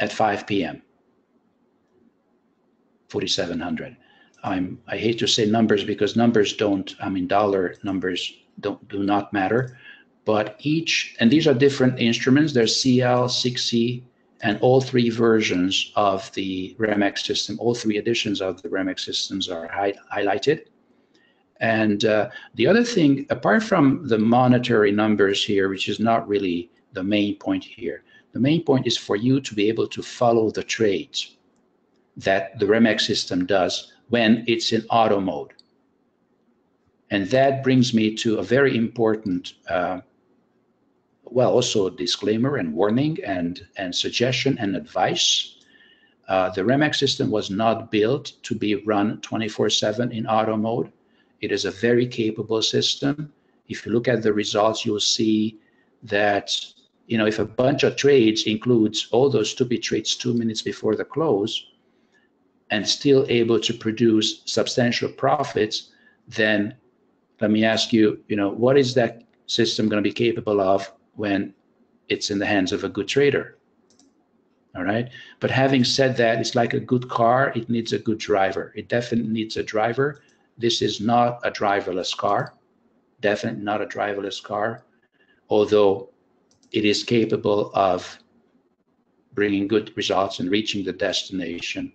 at 5 p.m., 4,700. I'm I hate to say numbers because numbers don't I mean dollar numbers don't do not matter, but each and these are different instruments. There's CL, 6C, and all three versions of the Remek system, all three editions of the Remek systems are hi highlighted. And uh, the other thing, apart from the monetary numbers here, which is not really the main point here, the main point is for you to be able to follow the trades that the Remek system does when it's in auto mode. And that brings me to a very important, uh, well, also disclaimer and warning and, and suggestion and advice. Uh, the Remek system was not built to be run 24-7 in auto mode. It is a very capable system. If you look at the results, you'll see that you know if a bunch of trades includes all those stupid trades two minutes before the close, and still able to produce substantial profits, then let me ask you, you know, what is that system going to be capable of when it's in the hands of a good trader? All right. But having said that, it's like a good car, it needs a good driver. It definitely needs a driver. This is not a driverless car, definitely not a driverless car, although it is capable of bringing good results and reaching the destination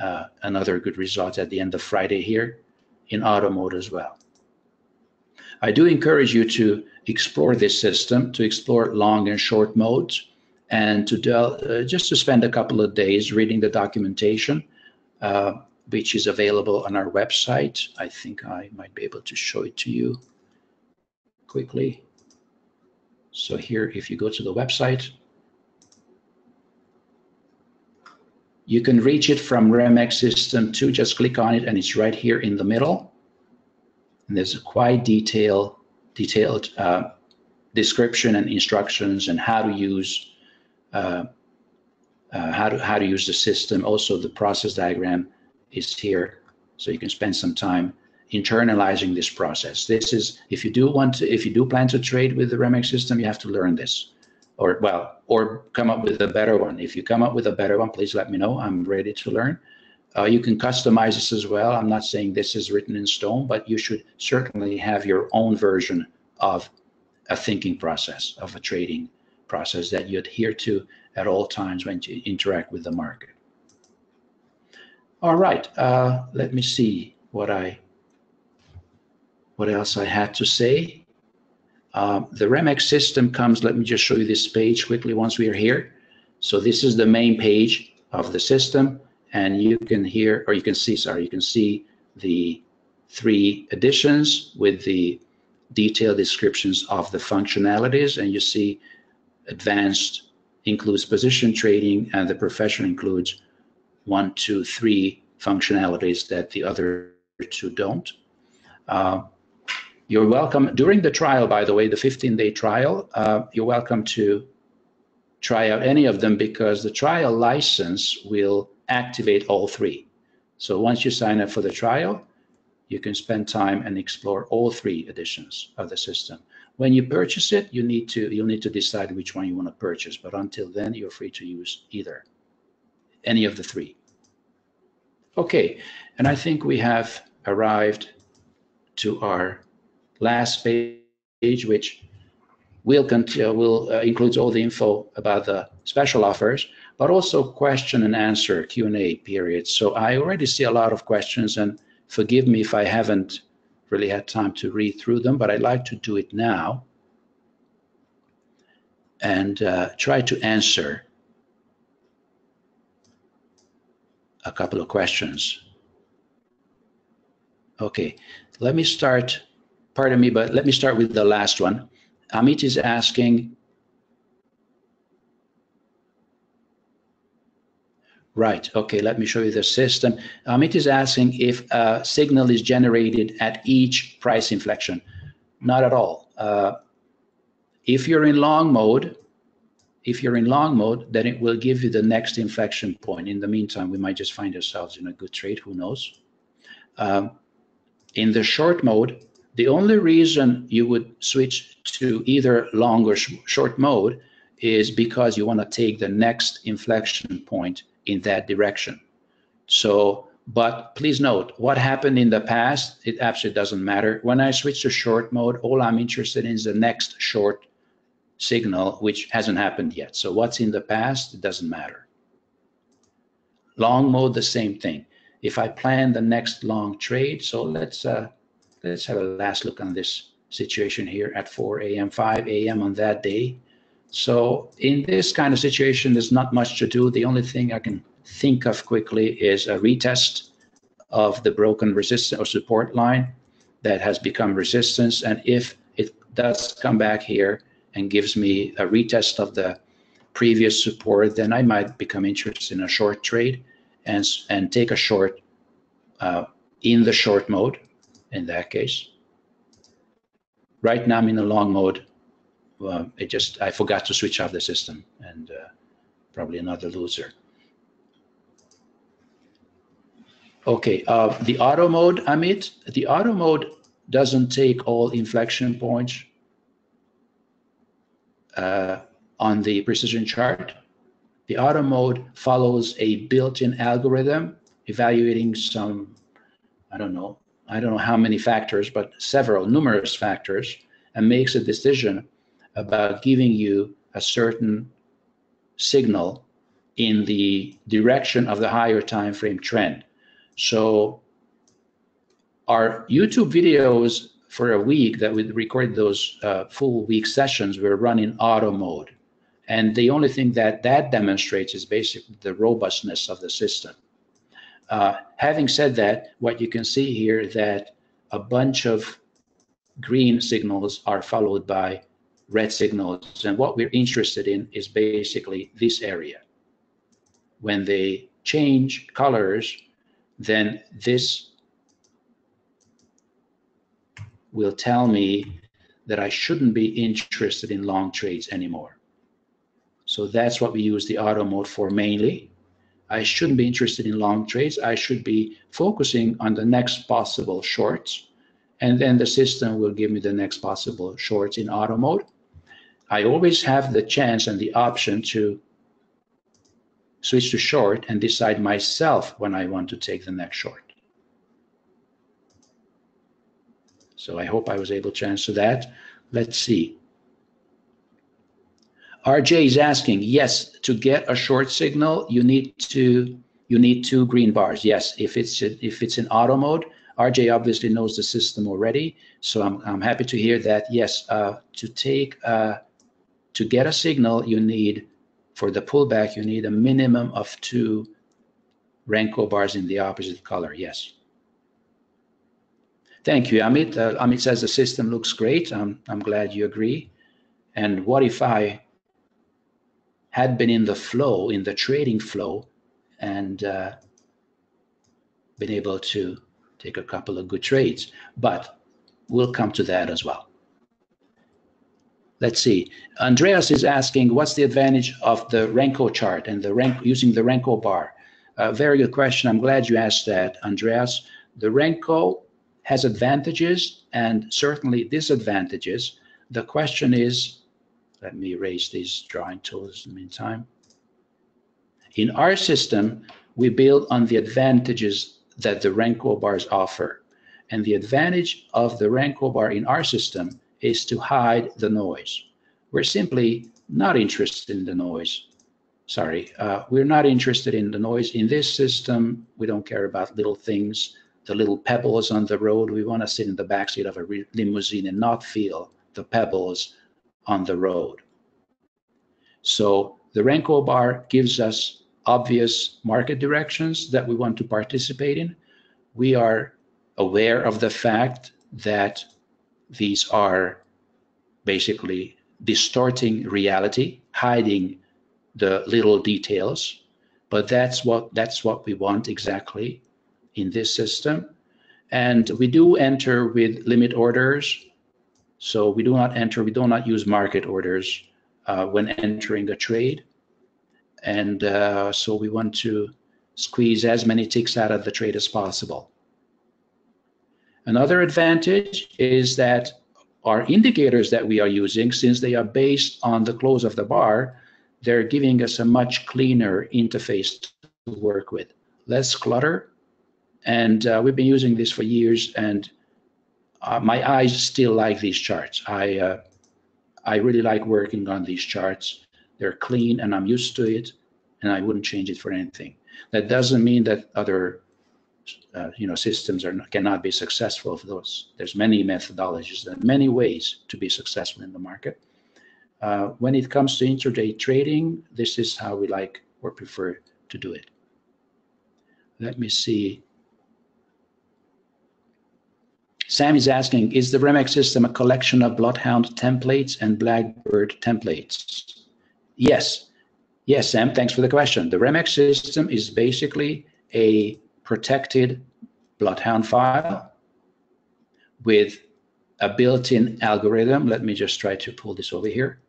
uh, another good result at the end of Friday here in auto mode as well. I do encourage you to explore this system, to explore long and short modes, and to uh, just to spend a couple of days reading the documentation, uh, which is available on our website. I think I might be able to show it to you quickly. So here, if you go to the website, You can reach it from Remek System 2. Just click on it and it's right here in the middle. And there's a quite detailed, detailed uh, description and instructions and how to use uh, uh, how to how to use the system. Also, the process diagram is here, so you can spend some time internalizing this process. This is if you do want to, if you do plan to trade with the Remek system, you have to learn this or well, or come up with a better one. If you come up with a better one, please let me know. I'm ready to learn. Uh, you can customize this as well. I'm not saying this is written in stone, but you should certainly have your own version of a thinking process, of a trading process that you adhere to at all times when you interact with the market. All right, uh, let me see what I what else I had to say. Uh, the Remek system comes, let me just show you this page quickly once we are here. So this is the main page of the system and you can hear, or you can see, sorry, you can see the three editions with the detailed descriptions of the functionalities and you see advanced includes position trading and the professional includes one, two, three functionalities that the other two don't. Uh, you're welcome during the trial, by the way, the 15 day trial, uh, you're welcome to try out any of them because the trial license will activate all three. So once you sign up for the trial, you can spend time and explore all three editions of the system. When you purchase it, you need to you'll need to decide which one you want to purchase. But until then, you're free to use either, any of the three. Okay, and I think we have arrived to our last page, which will, will uh, includes all the info about the special offers, but also question and answer Q&A period. So I already see a lot of questions and forgive me if I haven't really had time to read through them, but I'd like to do it now and uh, try to answer a couple of questions. Okay, let me start pardon me, but let me start with the last one. Amit is asking, right, okay, let me show you the system. Amit is asking if a signal is generated at each price inflection. Not at all. Uh, if you're in long mode, if you're in long mode, then it will give you the next inflection point. In the meantime, we might just find ourselves in a good trade, who knows? Um, in the short mode, the only reason you would switch to either long or sh short mode is because you want to take the next inflection point in that direction. So, but please note what happened in the past, it absolutely doesn't matter. When I switch to short mode, all I'm interested in is the next short signal, which hasn't happened yet. So what's in the past, it doesn't matter. Long mode, the same thing. If I plan the next long trade, so let's uh, let's have a last look on this situation here at 4 a.m., 5 a.m. on that day. So in this kind of situation, there's not much to do. The only thing I can think of quickly is a retest of the broken resistance or support line that has become resistance. And if it does come back here and gives me a retest of the previous support, then I might become interested in a short trade and, and take a short uh, in the short mode in that case. Right now I'm in the long mode. Uh, it just, I forgot to switch off the system and uh, probably another loser. Okay, uh, the auto mode, Amit, the auto mode doesn't take all inflection points uh, on the precision chart. The auto mode follows a built-in algorithm evaluating some, I don't know, I don't know how many factors, but several, numerous factors, and makes a decision about giving you a certain signal in the direction of the higher time frame trend. So our YouTube videos for a week that we record those uh, full week sessions, we're running auto mode. And the only thing that that demonstrates is basically the robustness of the system. Uh, having said that, what you can see here that a bunch of green signals are followed by red signals. And what we're interested in is basically this area. When they change colors, then this will tell me that I shouldn't be interested in long trades anymore. So that's what we use the auto mode for mainly. I shouldn't be interested in long trades. I should be focusing on the next possible shorts. And then the system will give me the next possible shorts in auto mode. I always have the chance and the option to switch to short and decide myself when I want to take the next short. So I hope I was able to answer that. Let's see. RJ is asking, yes, to get a short signal, you need to you need two green bars. Yes, if it's if it's in auto mode, RJ obviously knows the system already, so I'm I'm happy to hear that. Yes, uh, to take uh, to get a signal, you need for the pullback, you need a minimum of two Renko bars in the opposite color. Yes. Thank you, Amit. Uh, Amit says the system looks great. I'm I'm glad you agree. And what if I had been in the flow, in the trading flow, and uh, been able to take a couple of good trades. But we'll come to that as well. Let's see. Andreas is asking, what's the advantage of the Renko chart and the rank using the Renko bar? Uh, very good question. I'm glad you asked that, Andreas. The Renko has advantages and certainly disadvantages. The question is, let me erase these drawing tools in the meantime. In our system, we build on the advantages that the Renko bars offer. And the advantage of the Renko bar in our system is to hide the noise. We're simply not interested in the noise. Sorry, uh, we're not interested in the noise. In this system, we don't care about little things, the little pebbles on the road. We want to sit in the backseat of a limousine and not feel the pebbles on the road. So the Renko bar gives us obvious market directions that we want to participate in. We are aware of the fact that these are basically distorting reality, hiding the little details, but that's what that's what we want exactly in this system. And we do enter with limit orders so we do not enter, we do not use market orders uh, when entering a trade. And uh, so we want to squeeze as many ticks out of the trade as possible. Another advantage is that our indicators that we are using, since they are based on the close of the bar, they're giving us a much cleaner interface to work with. Less clutter. And uh, we've been using this for years and uh, my eyes still like these charts. I uh, I really like working on these charts. They're clean and I'm used to it, and I wouldn't change it for anything. That doesn't mean that other uh, you know systems are not, cannot be successful of those. There's many methodologies and many ways to be successful in the market. Uh, when it comes to intraday trading, this is how we like or prefer to do it. Let me see Sam is asking, is the Remek system a collection of Bloodhound templates and Blackbird templates? Yes. Yes, Sam, thanks for the question. The Remek system is basically a protected Bloodhound file with a built-in algorithm. Let me just try to pull this over here.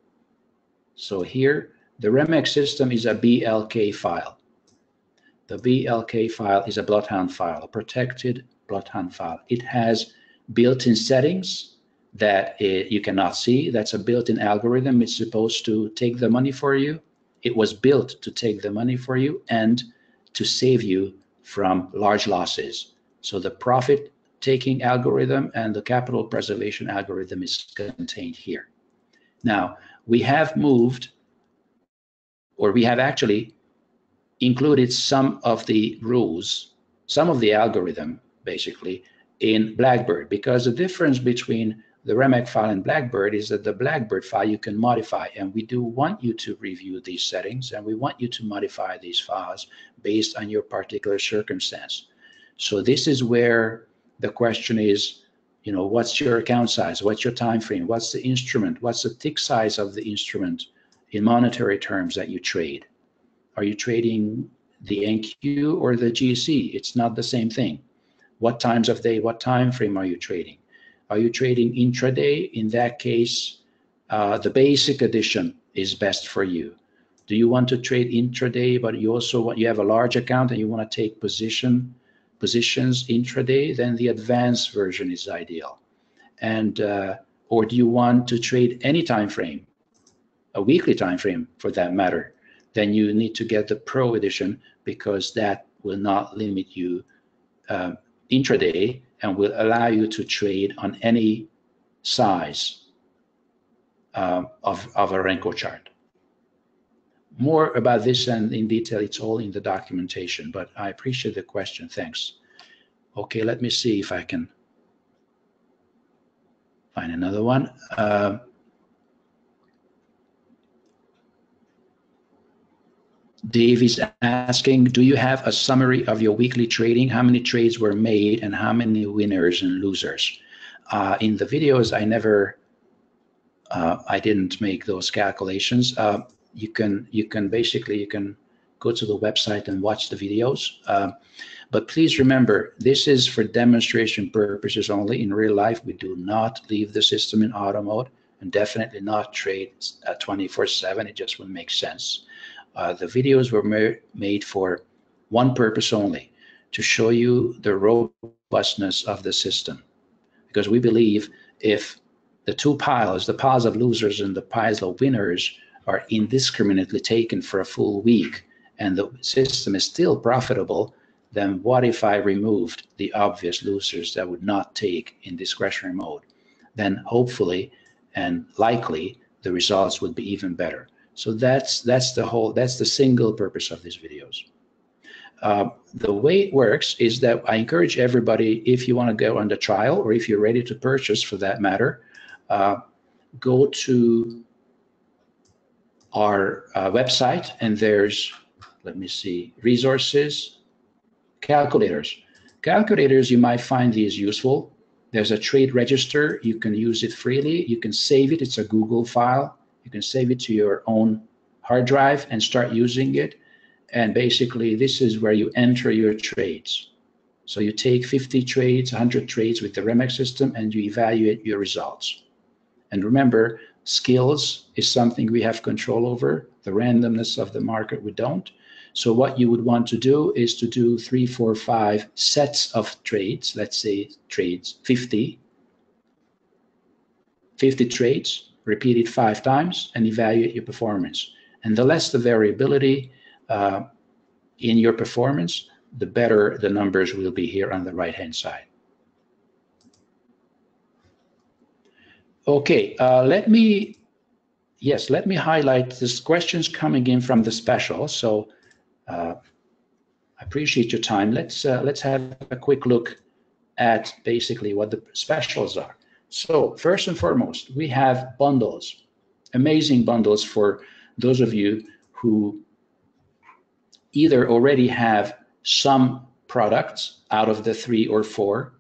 So here, the Remek system is a BLK file. The BLK file is a Bloodhound file, a protected Bloodhound file. It has built-in settings that it, you cannot see. That's a built-in algorithm. It's supposed to take the money for you. It was built to take the money for you and to save you from large losses. So the profit taking algorithm and the capital preservation algorithm is contained here. Now, we have moved, or we have actually included some of the rules, some of the algorithm, basically, in Blackbird because the difference between the Remek file and Blackbird is that the Blackbird file you can modify and we do want you to review these settings and we want you to modify these files based on your particular circumstance. So this is where the question is, you know, what's your account size? What's your time frame? What's the instrument? What's the tick size of the instrument in monetary terms that you trade? Are you trading the NQ or the GC? It's not the same thing. What times of day, what time frame are you trading? Are you trading intraday? In that case, uh, the basic edition is best for you. Do you want to trade intraday, but you also want, you have a large account and you want to take position positions intraday? Then the advanced version is ideal. And uh, or do you want to trade any time frame, a weekly time frame for that matter? then you need to get the Pro Edition because that will not limit you um, intraday and will allow you to trade on any size uh, of, of a Renko chart. More about this and in detail, it's all in the documentation, but I appreciate the question. Thanks. Okay, let me see if I can find another one. Uh, Dave is asking, do you have a summary of your weekly trading? How many trades were made and how many winners and losers? Uh, in the videos, I never, uh, I didn't make those calculations. Uh, you can, you can basically, you can go to the website and watch the videos. Uh, but please remember, this is for demonstration purposes only. In real life, we do not leave the system in auto mode and definitely not trade 24-7. It just wouldn't make sense. Uh, the videos were ma made for one purpose only, to show you the robustness of the system. Because we believe if the two piles, the piles of losers and the piles of winners, are indiscriminately taken for a full week and the system is still profitable, then what if I removed the obvious losers that would not take in discretionary mode? Then hopefully and likely the results would be even better. So that's that's the whole that's the single purpose of these videos. Uh, the way it works is that I encourage everybody, if you want to go on the trial or if you're ready to purchase for that matter, uh, go to our uh, website and there's, let me see, resources, calculators. Calculators, you might find these useful. There's a trade register. You can use it freely. You can save it. It's a Google file. You can save it to your own hard drive and start using it. And basically, this is where you enter your trades. So you take 50 trades, 100 trades with the Remek system, and you evaluate your results. And remember, skills is something we have control over. The randomness of the market, we don't. So what you would want to do is to do three, four, five sets of trades. Let's say trades 50, 50 trades repeat it five times, and evaluate your performance. And the less the variability uh, in your performance, the better the numbers will be here on the right-hand side. Okay, uh, let me, yes, let me highlight this questions coming in from the special. So uh, I appreciate your time. Let's, uh, let's have a quick look at basically what the specials are. So first and foremost, we have bundles, amazing bundles for those of you who either already have some products out of the three or four.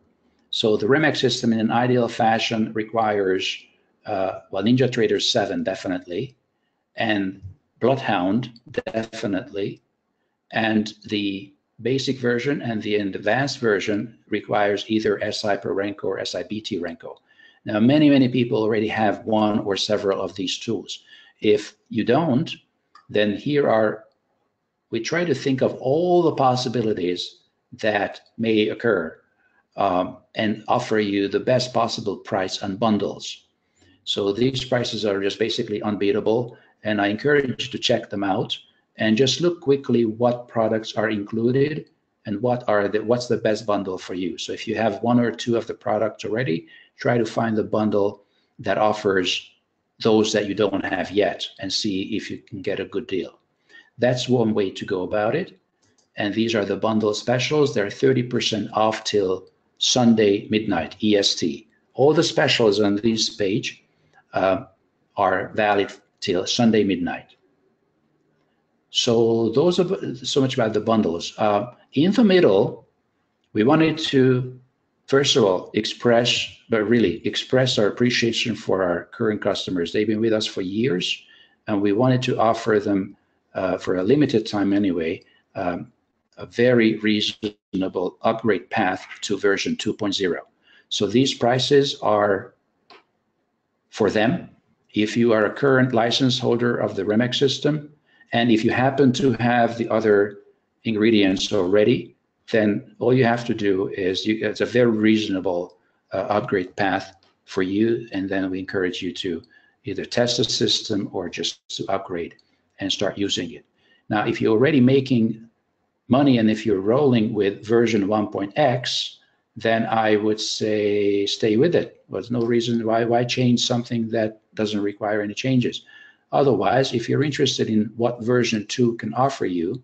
So the Remek system in an ideal fashion requires, uh, well, NinjaTrader 7 definitely, and Bloodhound definitely, and the basic version and the advanced version requires either SI Pro Renko or SIBT Renko. Now, many, many people already have one or several of these tools. If you don't, then here are, we try to think of all the possibilities that may occur um, and offer you the best possible price on bundles. So these prices are just basically unbeatable. And I encourage you to check them out and just look quickly what products are included and what are the, what's the best bundle for you. So if you have one or two of the products already, try to find the bundle that offers those that you don't have yet and see if you can get a good deal. That's one way to go about it. And these are the bundle specials. They're 30% off till Sunday midnight EST. All the specials on this page uh, are valid till Sunday midnight. So those are so much about the bundles. Uh, in the middle, we wanted to first of all, express, but really express our appreciation for our current customers. They've been with us for years, and we wanted to offer them, uh, for a limited time anyway, um, a very reasonable upgrade path to version 2.0. So these prices are for them. If you are a current license holder of the Remek system, and if you happen to have the other ingredients already, then all you have to do is you, it's a very reasonable uh, upgrade path for you. And then we encourage you to either test the system or just to upgrade and start using it. Now, if you're already making money and if you're rolling with version 1.x, then I would say stay with it. There's no reason why why change something that doesn't require any changes. Otherwise, if you're interested in what version 2 can offer you,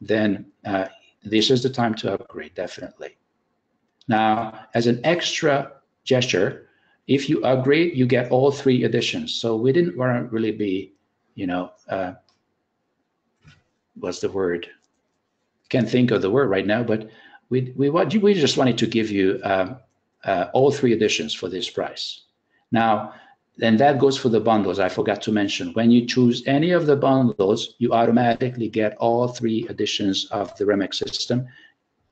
then uh, this is the time to upgrade, definitely. Now, as an extra gesture, if you upgrade, you get all three editions. So we didn't want to really be, you know, uh, what's the word? Can't think of the word right now, but we we want we just wanted to give you uh, uh, all three editions for this price. Now, and that goes for the bundles. I forgot to mention when you choose any of the bundles, you automatically get all three editions of the Remek system,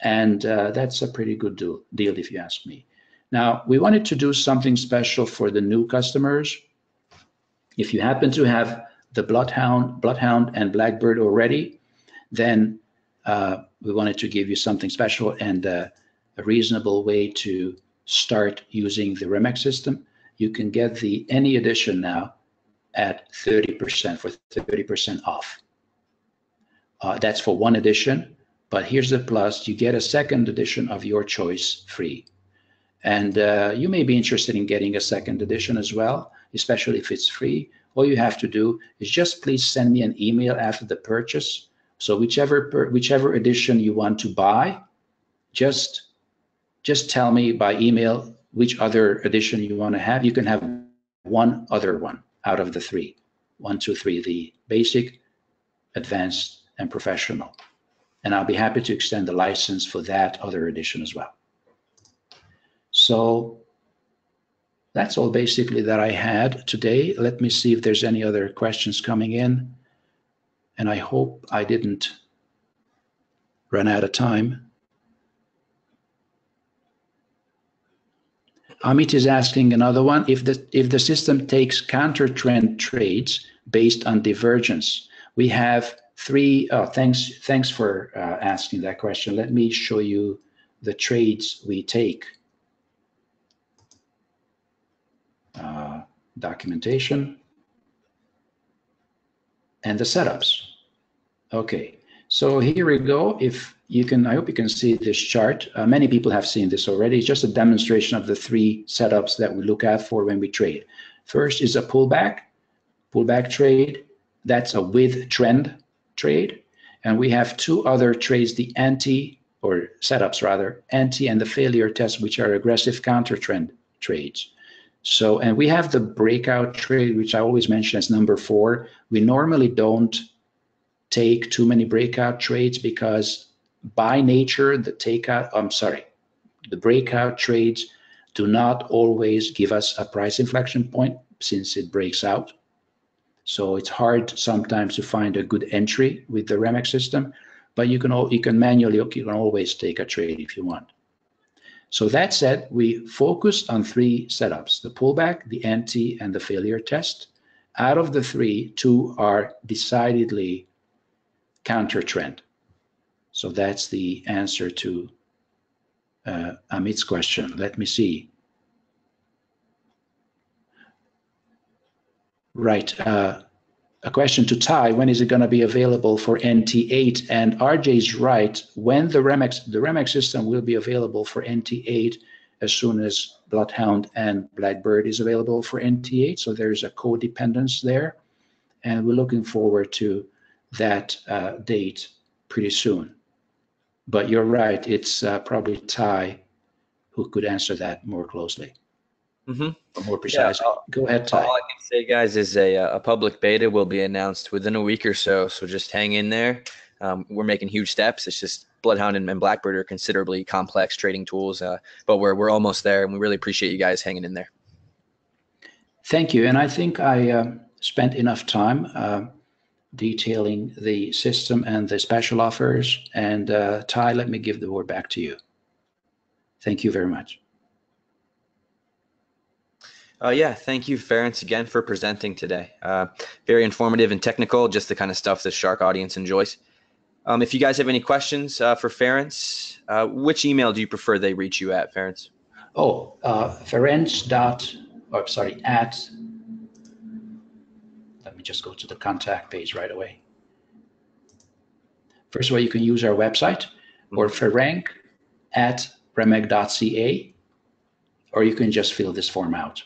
and uh, that's a pretty good deal, deal if you ask me. Now, we wanted to do something special for the new customers. If you happen to have the Bloodhound, Bloodhound and Blackbird already, then uh, we wanted to give you something special and uh, a reasonable way to start using the Remek system. You can get the any edition now at 30% for 30% off. Uh, that's for one edition, but here's the plus, you get a second edition of your choice free. And uh, you may be interested in getting a second edition as well, especially if it's free. All you have to do is just please send me an email after the purchase. So whichever whichever edition you want to buy, just just tell me by email which other edition you want to have. You can have one other one out of the three. One, two, three, the basic, advanced, and professional. And I'll be happy to extend the license for that other edition as well. So that's all basically that I had today. Let me see if there's any other questions coming in. And I hope I didn't run out of time. Amit is asking another one. If the if the system takes counter trend trades based on divergence, we have three. Oh, thanks thanks for uh, asking that question. Let me show you the trades we take. uh, documentation, and the setups. Okay, so here we go. If you can, I hope you can see this chart. Uh, many people have seen this already. It's just a demonstration of the three setups that we look at for when we trade. First is a pullback, pullback trade. That's a with trend trade. And we have two other trades, the anti or setups rather, anti and the failure test, which are aggressive counter trend trades. So, and we have the breakout trade, which I always mention as number four. We normally don't take too many breakout trades because by nature, the takeout, I'm sorry, the breakout trades do not always give us a price inflection point since it breaks out. So it's hard sometimes to find a good entry with the Remek system, but you can you can manually you can always take a trade if you want. So that said, we focused on three setups, the pullback, the anti, and the failure test. Out of the three, two are decidedly counter trend. So that's the answer to uh, Amit's question. Let me see. Right. Uh, a question to Ty, when is it going to be available for NT8? And RJ's right, when the Remek, the Remek system will be available for NT8 as soon as Bloodhound and Blackbird is available for NT8. So there's a codependence there. And we're looking forward to that uh, date pretty soon. But you're right, it's uh, probably Ty who could answer that more closely. Mm-hmm. More precise. Yeah, Go ahead, Ty. All I can say, guys, is a, uh, a public beta will be announced within a week or so. So just hang in there. Um, we're making huge steps. It's just Bloodhound and, and Blackbird are considerably complex trading tools, uh, but we're we're almost there, and we really appreciate you guys hanging in there. Thank you, and I think I uh, spent enough time uh, detailing the system and the special offers. And uh, Ty, let me give the word back to you. Thank you very much. Uh, yeah, thank you, Ferenc, again for presenting today. Uh, very informative and technical, just the kind of stuff the Shark audience enjoys. Um, if you guys have any questions uh, for Ferenc, uh, which email do you prefer they reach you at, Ferenc? Oh, uh, Ferenc dot, oh, sorry, at, let me just go to the contact page right away. First of all, you can use our website or mm-hmm. Ferenc at remek.ca, or you can just fill this form out.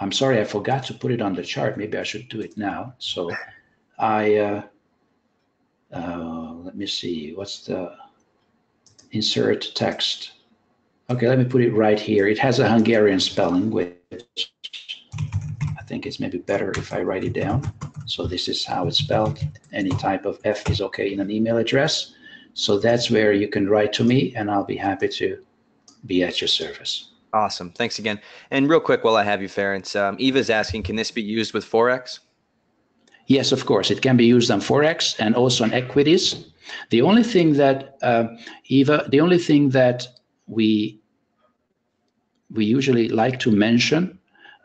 I'm sorry, I forgot to put it on the chart. Maybe I should do it now. So I, uh, uh, let me see, what's the insert text? Okay, let me put it right here. It has a Hungarian spelling, which think it's maybe better if I write it down. So this is how it's spelled. Any type of F is okay in an email address. So that's where you can write to me and I'll be happy to be at your service. Awesome. Thanks again. And real quick, while I have you, Ferenc, um, Eva's asking, can this be used with Forex? Yes, of course. It can be used on Forex and also on equities. The only thing that, uh, Eva, the only thing that we we usually like to mention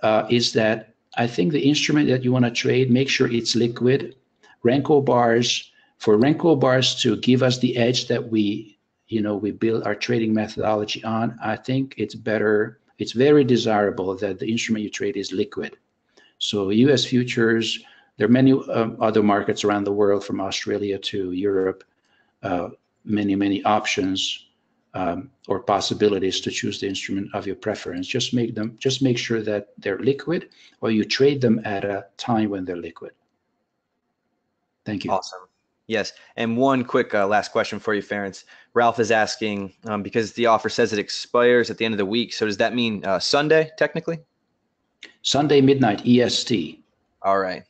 uh, is that I think the instrument that you want to trade, make sure it's liquid. Renko bars, for Renko bars to give us the edge that we you know we build our trading methodology on i think it's better it's very desirable that the instrument you trade is liquid so us futures there are many um, other markets around the world from australia to europe uh, many many options um, or possibilities to choose the instrument of your preference just make them just make sure that they're liquid or you trade them at a time when they're liquid thank you awesome Yes. And one quick uh, last question for you, Ferenc. Ralph is asking um, because the offer says it expires at the end of the week. So does that mean uh, Sunday, technically? Sunday midnight EST. All right.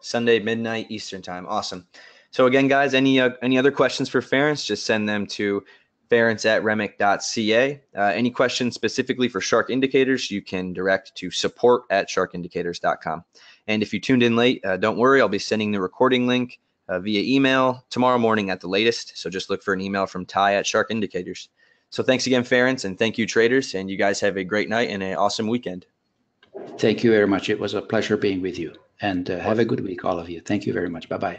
Sunday midnight Eastern time. Awesome. So again, guys, any uh, any other questions for Ferenc? Just send them to ferenc at remek.ca. Uh, any questions specifically for shark indicators, you can direct to support at sharkindicators.com. And if you tuned in late, uh, don't worry, I'll be sending the recording link uh, via email tomorrow morning at the latest. So just look for an email from Ty at Shark Indicators. So thanks again, Ferenc, and thank you, traders. And you guys have a great night and an awesome weekend. Thank you very much. It was a pleasure being with you. And uh, have a good week, all of you. Thank you very much. Bye bye.